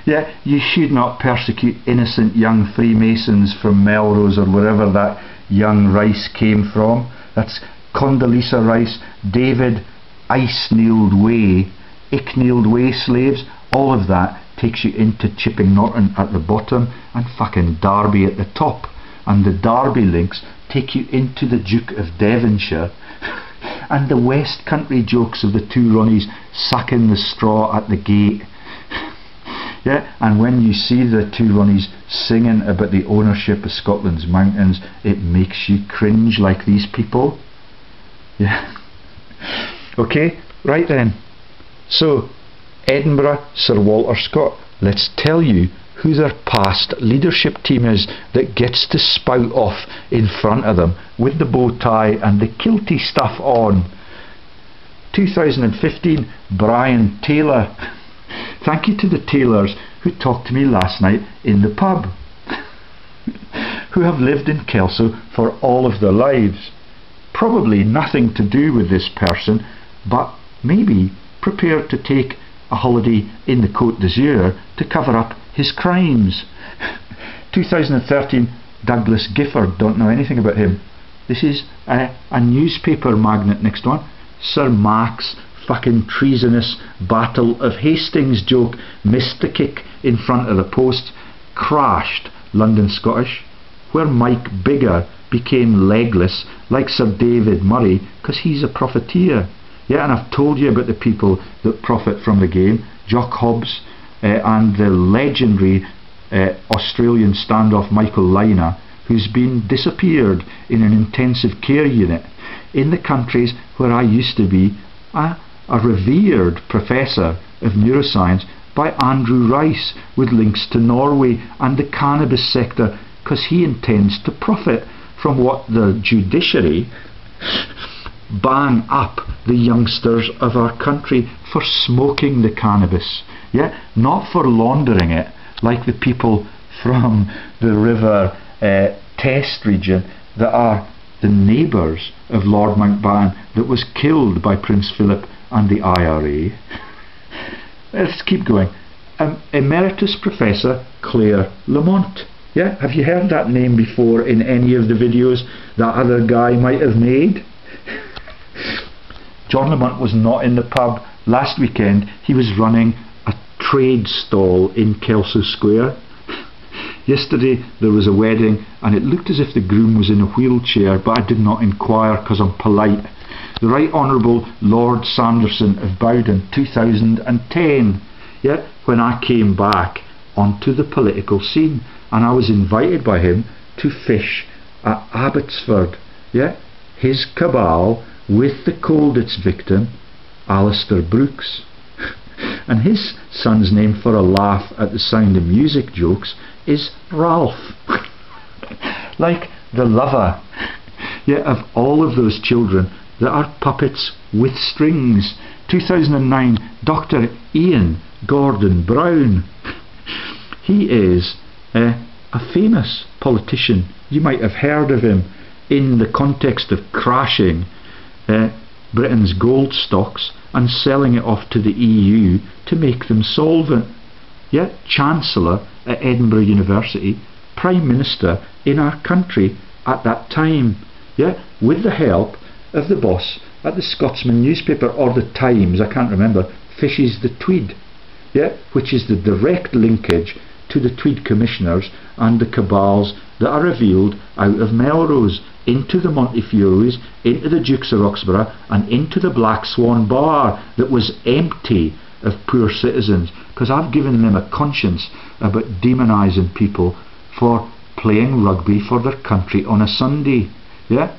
A: yeah, you should not persecute innocent young Freemasons from Melrose or wherever that young Rice came from. That's Condoleezza Rice, David Ice-Nailed Way, Ick-Nailed Way slaves, all of that takes you into Chipping Norton at the bottom and fucking Derby at the top. And the Derby links take you into the Duke of Devonshire and the West Country jokes of the two Ronnies sucking the straw at the gate. yeah, and when you see the two Ronnies singing about the ownership of Scotland's mountains, it makes you cringe like these people. Yeah. okay, right then. So, Edinburgh, Sir Walter Scott. Let's tell you who their past leadership team is that gets to spout off in front of them with the bow tie and the kilty stuff on. 2015, Brian Taylor. Thank you to the Taylors who talked to me last night in the pub, who have lived in Kelso for all of their lives. Probably nothing to do with this person, but maybe prepared to take a holiday in the Côte d'Azur to cover up his crimes. 2013, Douglas Gifford, don't know anything about him. This is a, a newspaper magnet next one. Sir Max fucking treasonous Battle of Hastings joke missed the kick in front of the post, crashed London Scottish, where Mike Biggar became legless like Sir David Murray because he's a profiteer. Yeah, and I've told you about the people that profit from the game, Jock Hobbs and the legendary uh, Australian standoff Michael Lynagh, who's been disappeared in an intensive care unit in the countries where I used to be a, a revered professor of neuroscience by Andrew Rice with links to Norway and the cannabis sector because he intends to profit from what the judiciary ban up the youngsters of our country for smoking the cannabis, yeah, not for laundering it like the people from the River uh, Test region that are the neighbours of Lord Mountbatten that was killed by Prince Philip and the IRA. Let's keep going. Um, Emeritus Professor Claire Lamont. Yeah, have you heard that name before in any of the videos that other guy might have made? John Lamont was not in the pub last weekend. He was running trade stall in Kelso Square. Yesterday there was a wedding and it looked as if the groom was in a wheelchair, but I did not inquire because I'm polite. The Right Honourable Lord Sanderson of Bowden, 2010. Yeah, when I came back onto the political scene and I was invited by him to fish at Abbotsford. Yeah, his cabal with the Colditz victim, Alistair Brooks. And his son's name for a laugh at the sound of music jokes is Ralph. like the lover Yet of all of those children that are puppets with strings. 2009, Dr. Iain Gordon Brown. he is a famous politician. You might have heard of him in the context of crashing uh, Britain's gold stocks and selling it off to the EU to make them solvent. Yeah, Chancellor at Edinburgh University, Prime Minister in our country at that time. Yeah, with the help of the boss at the Scotsman newspaper or the Times, I can't remember, fishes the Tweed, yeah, which is the direct linkage to the Tweed commissioners and the cabals that are revealed out of Melrose into the Montefiores, into the Dukes of Roxburghe, and into the Black Swan Bar that was empty of poor citizens because I've given them a conscience about demonising people for playing rugby for their country on a Sunday. Yeah?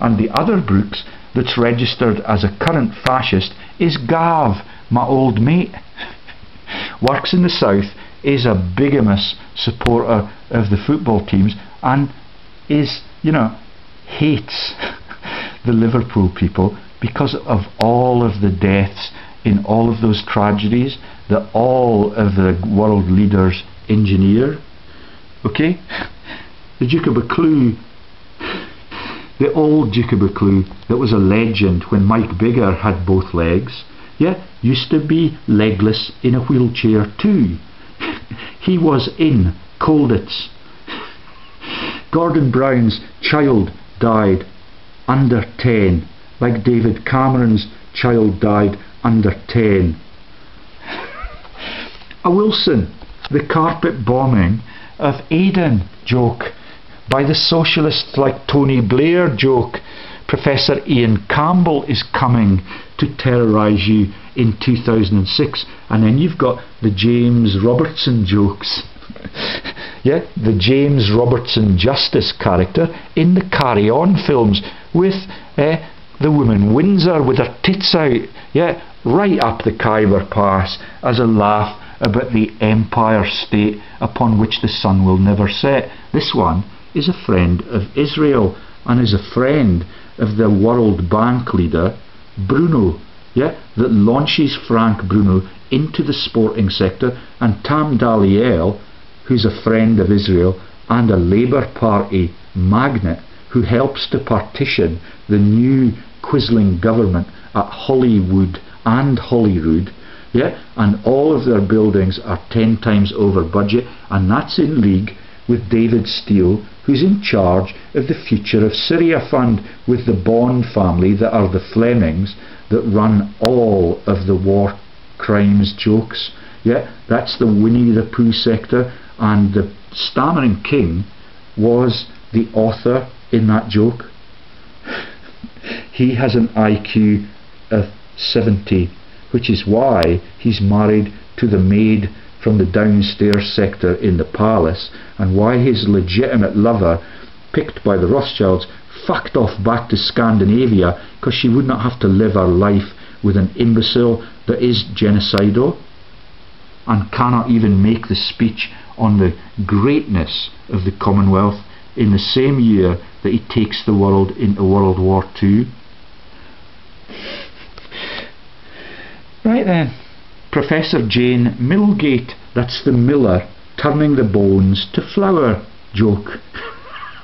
A: And the other Brooks that's registered as a current fascist is Gav, my old mate. Works in the south, is a bigamous supporter of the football teams, and is, you know, hates the Liverpool people because of all of the deaths in all of those tragedies that all of the world leaders engineer. Okay? The Duke of Buccleuch, the old Duke of Buccleuch that was a legend when Mike Biggar had both legs, yeah, used to be legless in a wheelchair too. he was in Colditz. Gordon Brown's child died under 10, like David Cameron's child died under 10. A Wilson, the carpet bombing of Aden joke by the socialists like Tony Blair joke. Professor Ian Campbell is coming to terrorise you in 2006, and then you've got the James Robertson jokes. Yeah, the James Robertson Justice character in the Carry On films with eh, the woman Windsor with her tits out, yeah, right up the Khyber Pass as a laugh about the empire state upon which the sun will never set. This one is a friend of Israel and is a friend of the World Bank leader Bruno, yeah, that launches Frank Bruno into the sporting sector, and Tam Dalyell, who's a friend of Israel and a Labour Party magnate who helps to partition the new Quisling government at Hollywood and Holyrood, yeah, and all of their buildings are ten times over budget, and that's in league with David Steel, who's in charge of the Future of Syria Fund with the Bond family that are the Flemings that run all of the war crimes jokes. Yeah, that's the Winnie the Pooh sector, and the Stammering King was the author in that joke. he has an IQ of 70, which is why he's married to the maid from the downstairs sector in the palace, and why his legitimate lover, picked by the Rothschilds, fucked off back to Scandinavia because she would not have to live her life with an imbecile that is genocidal and cannot even make the speech on the greatness of the Commonwealth in the same year that he takes the world into World War II. Right then, Professor Jane Millgate, that's the miller turning the bones to flour joke.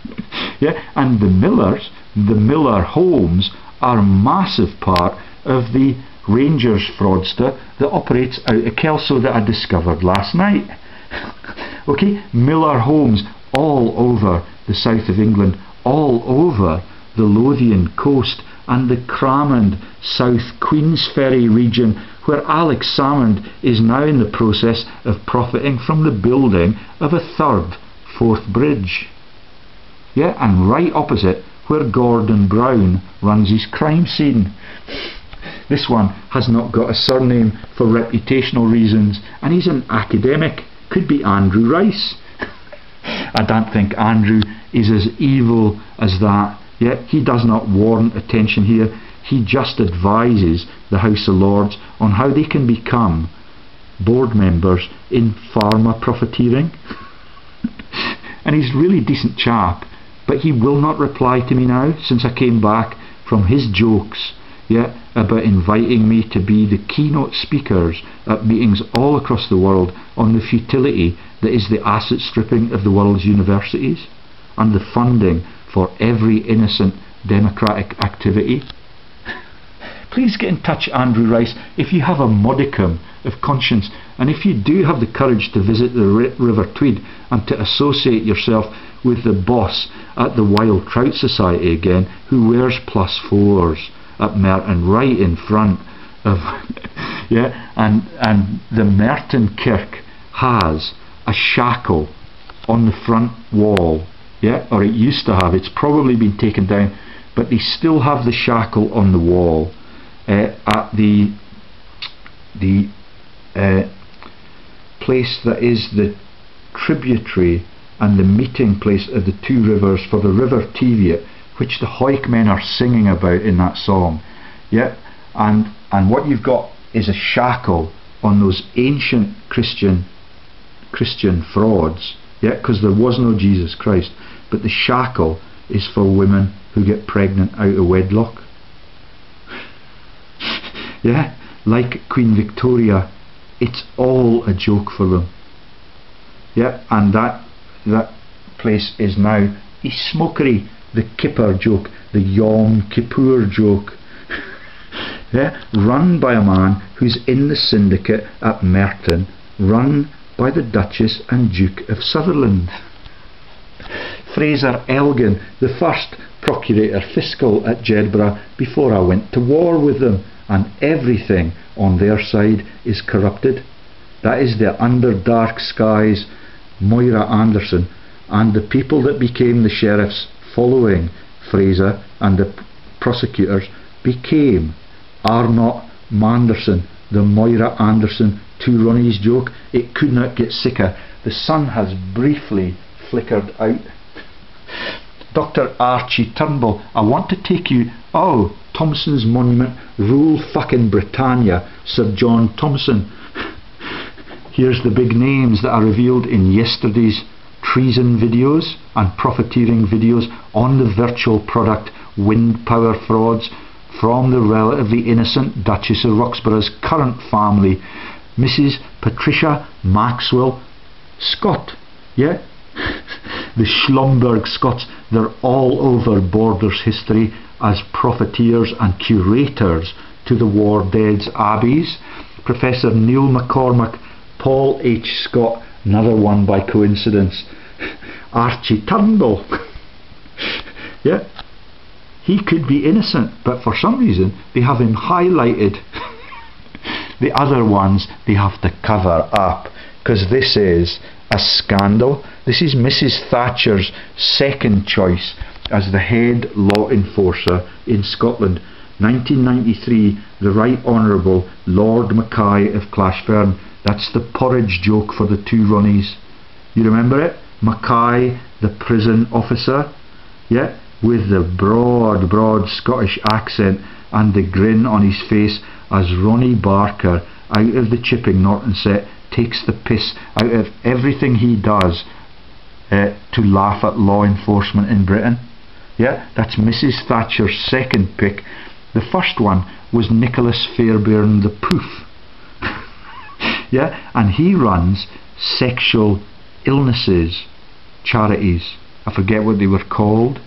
A: yeah, and the millers, the Miller homes, are a massive part of the Rangers fraudster that operates out of Kelso that I discovered last night. okay, Miller homes all over the south of England, all over the Lothian coast and the Cramond South Queensferry region where Alex Salmond is now in the process of profiting from the building of a third Forth bridge. Yeah, and right opposite where Gordon Brown runs his crime scene. This one has not got a surname for reputational reasons, and he's an academic. Could be Andrew Rice. I don't think Andrew is as evil as that. Yet he does not warrant attention here. He just advises the House of Lords on how they can become board members in pharma profiteering. and he's really decent chap, but he will not reply to me now since I came back from his jokes yeah, about inviting me to be the keynote speakers at meetings all across the world on the futility that is the asset stripping of the world's universities and the funding for every innocent democratic activity. Please get in touch, Andrew Rice, if you have a modicum of conscience and if you do have the courage to visit the River Tweed and to associate yourself with the boss at the Wild Trout Society again, who wears plus fours at Mertoun, right in front of yeah, and and the Mertoun Kirk has a shackle on the front wall, yeah, or it used to have. It's probably been taken down, but they still have the shackle on the wall uh, at the the uh, place that is the tributary and the meeting place of the two rivers for the River Teviot, which the Hawick men are singing about in that song. Yeah, and and what you've got is a shackle on those ancient Christian Christian frauds. Yeah, because there was no Jesus Christ, but the shackle is for women who get pregnant out of wedlock. yeah, like Queen Victoria, it's all a joke for them. Yeah, and that that place is now a smokery, the Kippur joke, the Yom Kippur joke. yeah, run by a man who's in the syndicate at Mertoun, run by the Duchess and Duke of Sutherland. Fraser Elgin, the first Procurator Fiscal at Jedburgh before I went to war with them, and everything on their side is corrupted. That is the under dark skies Moira Anderson and the people that became the sheriffs following Fraser and the prosecutors became Arnott Manderson, the Moira Anderson two Ronnies joke. It could not get sicker. The sun has briefly flickered out. Dr. Archie Turnbull, I want to take you. Oh, Thomson's Monument, Rule fucking Britannia, Sir John Thomson. Here's the big names that are revealed in yesterday's treason videos and profiteering videos on the virtual product wind power frauds from the relatively innocent Duchess of Roxburghe's current family, Mrs. Patricia Maxwell Scott. Yeah? the Schlumberg Scots, they're all over Borders history as profiteers and curators to the war dead's abbeys. Professor Neil MacCormick Paul H. Scott, another one by coincidence. Archie Turnbull. yeah, he could be innocent, but for some reason they have him highlighted. the other ones they have to cover up because this is a scandal. This is Mrs. Thatcher's second choice as the head law enforcer in Scotland. 1993, the Right Honourable Lord Mackay of Clashfern that's the porridge joke for the two Ronnies. You remember it? Mackay, the prison officer, yeah, with the broad, broad Scottish accent and the grin on his face as Ronnie Barker, out of the chipping Norton set, takes the piss out of everything he does uh, to laugh at law enforcement in Britain. Yeah, that's Mrs. Thatcher's second pick. The first one was Nicholas Fairbairn the Poof yeah, and he runs sexual illnesses charities. I forget what they were called.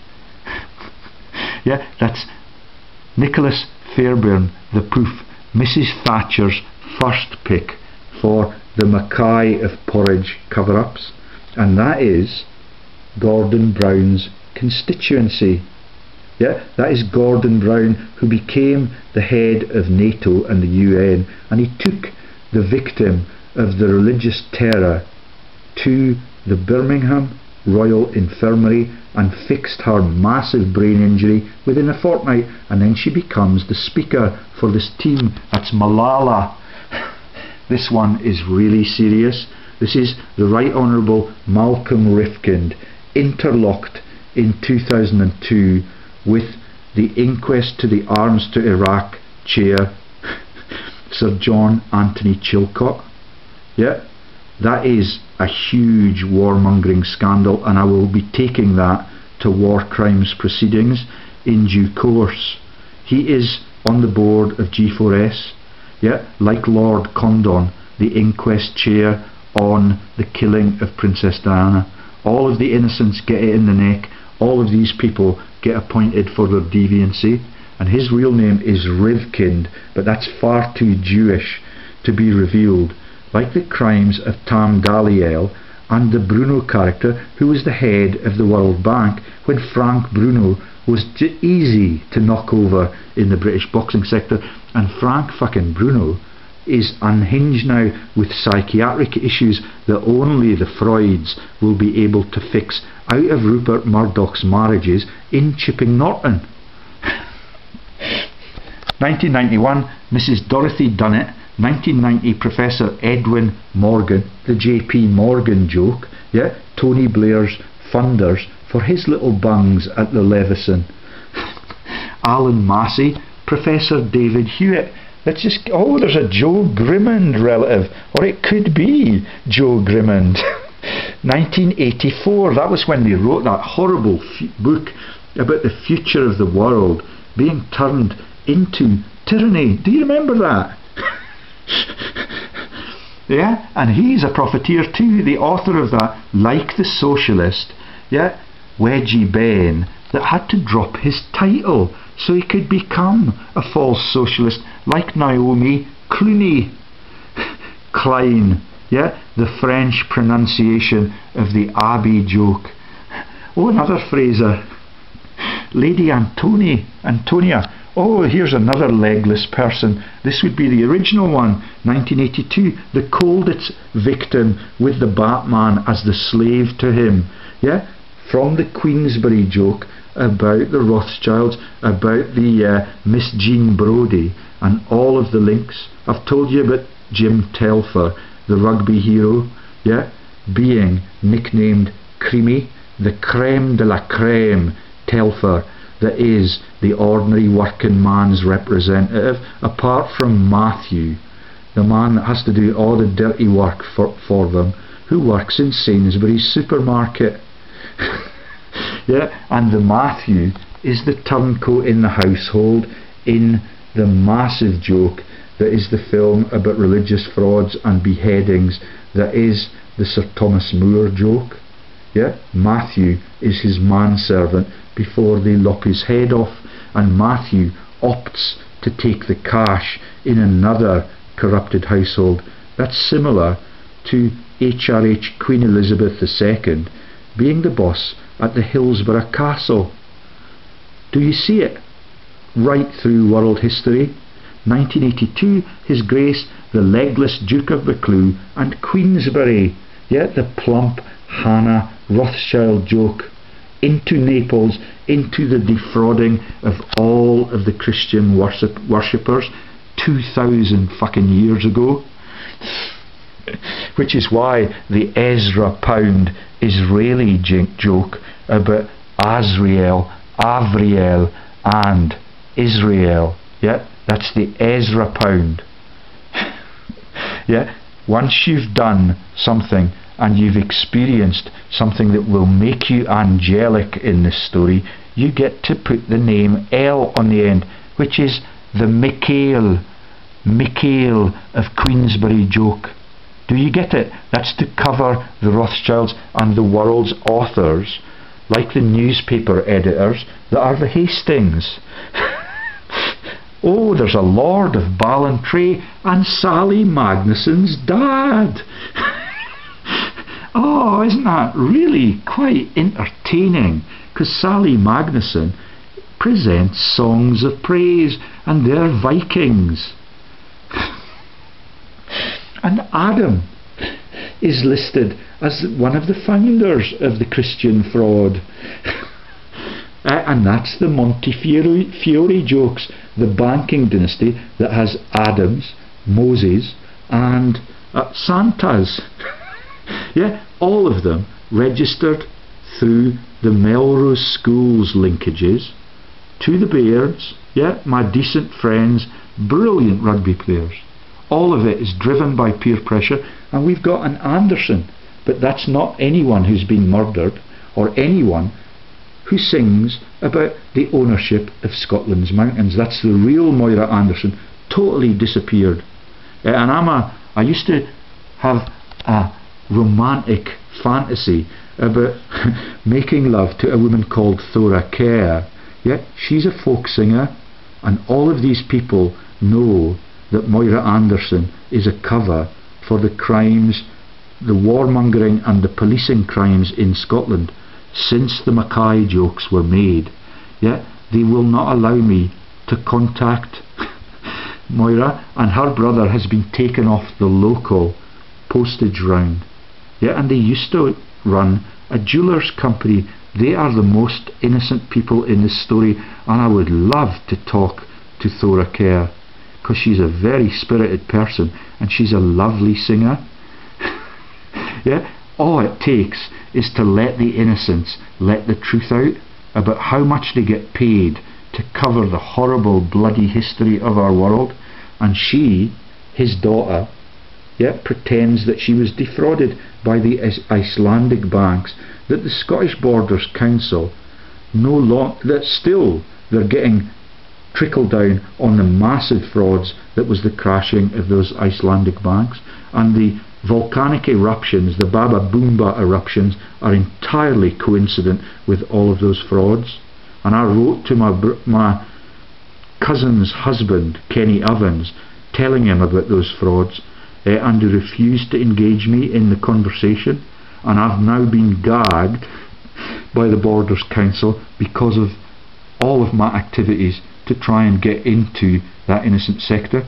A: yeah, that's Nicholas Fairbairn, the poof, Mrs. Thatcher's first pick for the Mackay of porridge cover-ups, and that is Gordon Brown's constituency. Yeah, that is Gordon Brown who became the head of NATO and the UN, and he took the victim of the religious terror to the Birmingham Royal Infirmary and fixed her massive brain injury within a fortnight and then she becomes the speaker for this team that's Malala this one is really serious this is the Right Honourable Malcolm Rifkind interlocked in 2002 with the inquest to the arms to Iraq chair Sir John Anthony Chilcot. Yeah, that is a huge warmongering scandal, and I will be taking that to war crimes proceedings in due course. He is on the board of G4S, yeah, like Lord Condon, the inquest chair on the killing of Princess Diana. All of the innocents get it in the neck, all of these people get appointed for their deviancy and his real name is Rivkind, but that's far too Jewish to be revealed. Like the crimes of Tam Dalyell and the Bruno character who was the head of the World Bank when Frank Bruno was easy to knock over in the British boxing sector and Frank fucking Bruno is unhinged now with psychiatric issues that only the Freuds will be able to fix out of Rupert Murdoch's marriages in Chipping Norton. 1991, Mrs. Dorothy Dunnett. 1990, Professor Edwin Morgan, the J.P. Morgan joke, yeah, Tony Blair's funders for his little bungs at the Leveson. Allan Massie, Professor David Hewitt. Let's just, oh, there's a Jo Grimond relative, or it could be Jo Grimond. 1984, that was when they wrote that horrible book about the future of the world being turned into tyranny. Do you remember that? Yeah, and he's a profiteer too, the author of that, like the socialist, yeah, Wedgie Benn, that had to drop his title so he could become a false socialist like Naomi Clooney. Klein, yeah, the French pronunciation of the Abbey joke. Oh, another Fraser. Lady Antoni, Antonia. Oh, here's another legless person. This would be the original one, 1982. The Colditz victim with the Batman as the slave to him. Yeah, from the Queensberry joke about the Rothschilds, about the uh, Miss Jean Brodie, and all of the links. I've told you about Jim Telfer, the rugby hero, yeah, being nicknamed Creamy, the creme de la creme Telfer that is the ordinary working man's representative, apart from Matthew, the man that has to do all the dirty work for, for them, who works in Sainsbury's supermarket. yeah, and the Matthew is the turncoat in the household in the massive joke that is the film about religious frauds and beheadings that is the Sir Thomas More joke. Yeah, Matthew is his manservant before they lop his head off, and Matthew opts to take the cash in another corrupted household. That's similar to HRH Queen Elizabeth II being the boss at the Hillsborough Castle. Do you see it? Right through world history. 1982, His Grace the legless Duke of Buccleuch and Queensberry, yet the plump Hannah Rothschild joke into Naples, into the defrauding of all of the Christian worship worshippers 2,000 fucking years ago. Which is why the Ezra Pound Israeli joke about Azrael, Avriel, and Israel. Yeah, that's the Ezra Pound. yeah, once you've done something and you've experienced something that will make you angelic in this story, you get to put the name L on the end, which is the Michael, Michael of Queensberry joke. Do you get it? That's to cover the Rothschilds and the world's authors, like the newspaper editors that are the Hastings. oh, there's a Lord of Ballantrae and Sally Magnusson's dad. oh, isn't that really quite entertaining? Because Sally Magnusson presents songs of praise and they're Vikings. And Adam is listed as one of the founders of the Christian fraud. Uh, and that's the Montefiore jokes, the banking dynasty that has Adams, Moses, and uh, Santas. yeah, all of them registered through the Melrose Schools linkages to the Beards. Yeah, my decent friends, brilliant rugby players. All of it is driven by peer pressure, and we've got an Anderson, but that's not anyone who's been murdered or anyone who sings about the ownership of Scotland's mountains. That's the real Moira Anderson, totally disappeared. Uh, and I'm a, I used to have a romantic fantasy about making love to a woman called Thora Kerr. Yet she's a folk singer, and all of these people know that Moira Anderson is a cover for the crimes the warmongering and the policing crimes in Scotland since the Mackay jokes were made. Yet they will not allow me to contact Moira, and her brother has been taken off the local postage round. Yeah, and they used to run a jeweller's company. They are the most innocent people in this story, and I would love to talk to Thora Kerr because she's a very spirited person and she's a lovely singer. yeah, all it takes is to let the innocents let the truth out about how much they get paid to cover the horrible bloody history of our world and she, his daughter, yet pretends that she was defrauded by the Icelandic banks, that the Scottish Borders Council no long that still they're getting trickled down on the massive frauds that was the crashing of those Icelandic banks and the volcanic eruptions, the Baba Boomba eruptions are entirely coincident with all of those frauds. And I wrote to my my cousin's husband, Kenny Evans, telling him about those frauds, uh, and refused to engage me in the conversation. And I've now been gagged by the Borders Council because of all of my activities to try and get into that innocent sector.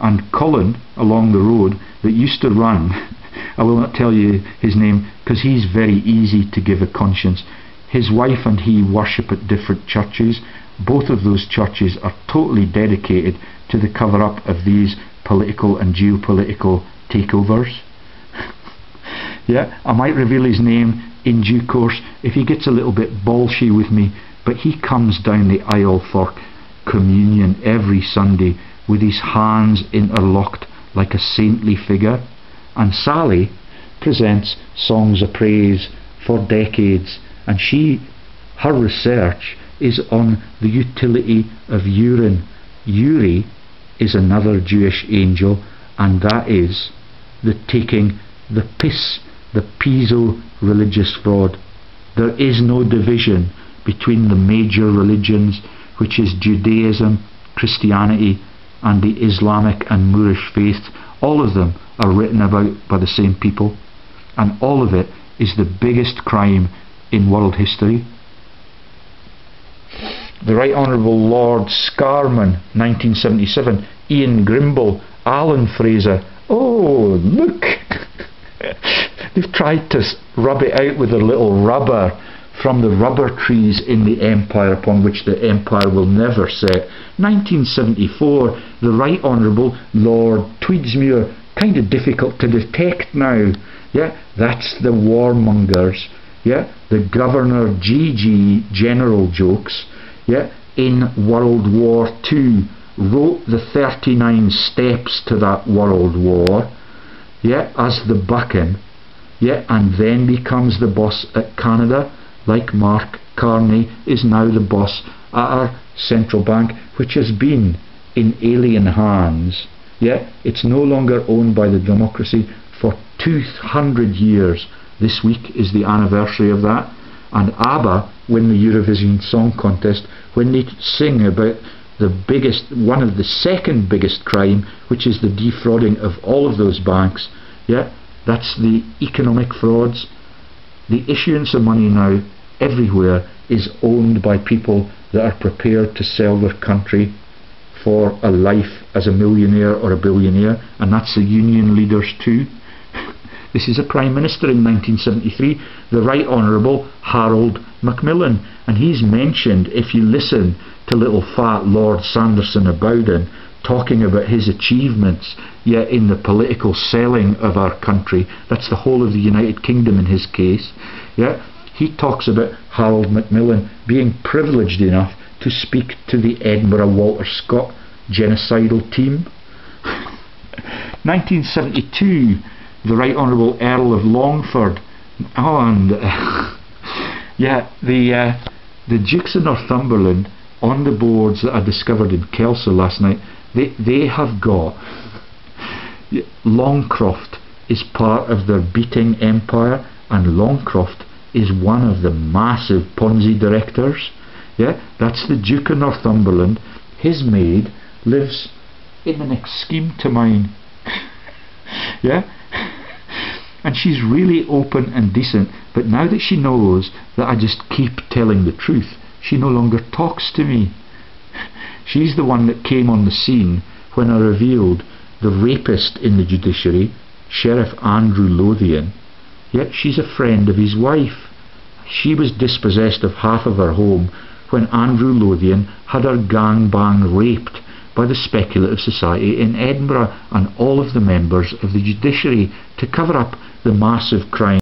A: And Colin, along the road, that used to run, I will not tell you his name because he's very easy to give a conscience. His wife and he worship at different churches both of those churches are totally dedicated to the cover up of these political and geopolitical takeovers. yeah, I might reveal his name in due course if he gets a little bit bolshy with me, but he comes down the aisle for communion every Sunday with his hands interlocked like a saintly figure. And Sally presents songs of praise for decades, and she, her research is on the utility of urine. Uri is another Jewish angel, and that is the taking the piss, the piso religious fraud. There is no division between the major religions, which is Judaism, Christianity, and the Islamic and Moorish faiths. All of them are written about by the same people, and all of it is the biggest crime in world history the Right Honourable Lord Scarman, 1977, Ian Grimble, Alan Fraser. Oh, look! They've tried to rub it out with a little rubber from the rubber trees in the empire upon which the empire will never set. 1974, the Right Honourable Lord Tweedsmuir, kind of difficult to detect now. Yeah, that's the warmongers. Yeah, the Governor GG general jokes yeah, in World War II, wrote the 39 steps to that World War, yeah, as the Buchan, yeah, and then becomes the boss at Canada, like Mark Carney is now the boss at our central bank, which has been in alien hands. Yeah, it's no longer owned by the democracy for 200 years. This week is the anniversary of that and ABBA win the Eurovision Song Contest when they sing about the biggest, one of the second biggest crime, which is the defrauding of all of those banks. Yeah, that's the economic frauds. The issuance of money now everywhere is owned by people that are prepared to sell their country for a life as a millionaire or a billionaire, and that's the union leaders too. This is a Prime Minister in 1973, the Right Honourable Harold Macmillan, and he's mentioned, if you listen to little fat Lord Sanderson of Bowden talking about his achievements, yet in the political selling of our country, that's the whole of the United Kingdom in his case, yeah, he talks about Harold Macmillan being privileged enough to speak to the Edinburgh Walter Scott genocidal team. 1972 the Right Honourable Earl of Longford. Oh, and uh, yeah, the uh, the Dukes of Northumberland on the boards that I discovered in Kelso last night. They they have got Longcroft is part of their beating empire, and Longcroft is one of the massive Ponzi directors. Yeah, that's the Duke of Northumberland. His maid lives in the next scheme to mine. yeah, and she's really open and decent. But now that she knows that I just keep telling the truth, she no longer talks to me. She's the one that came on the scene when I revealed the rapist in the judiciary, Sheriff Andrew Lothian, yet she's a friend of his wife. She was dispossessed of half of her home when Andrew Lothian had her gang bang raped by the Speculative Society in Edinburgh and all of the members of the judiciary to cover up the massive crime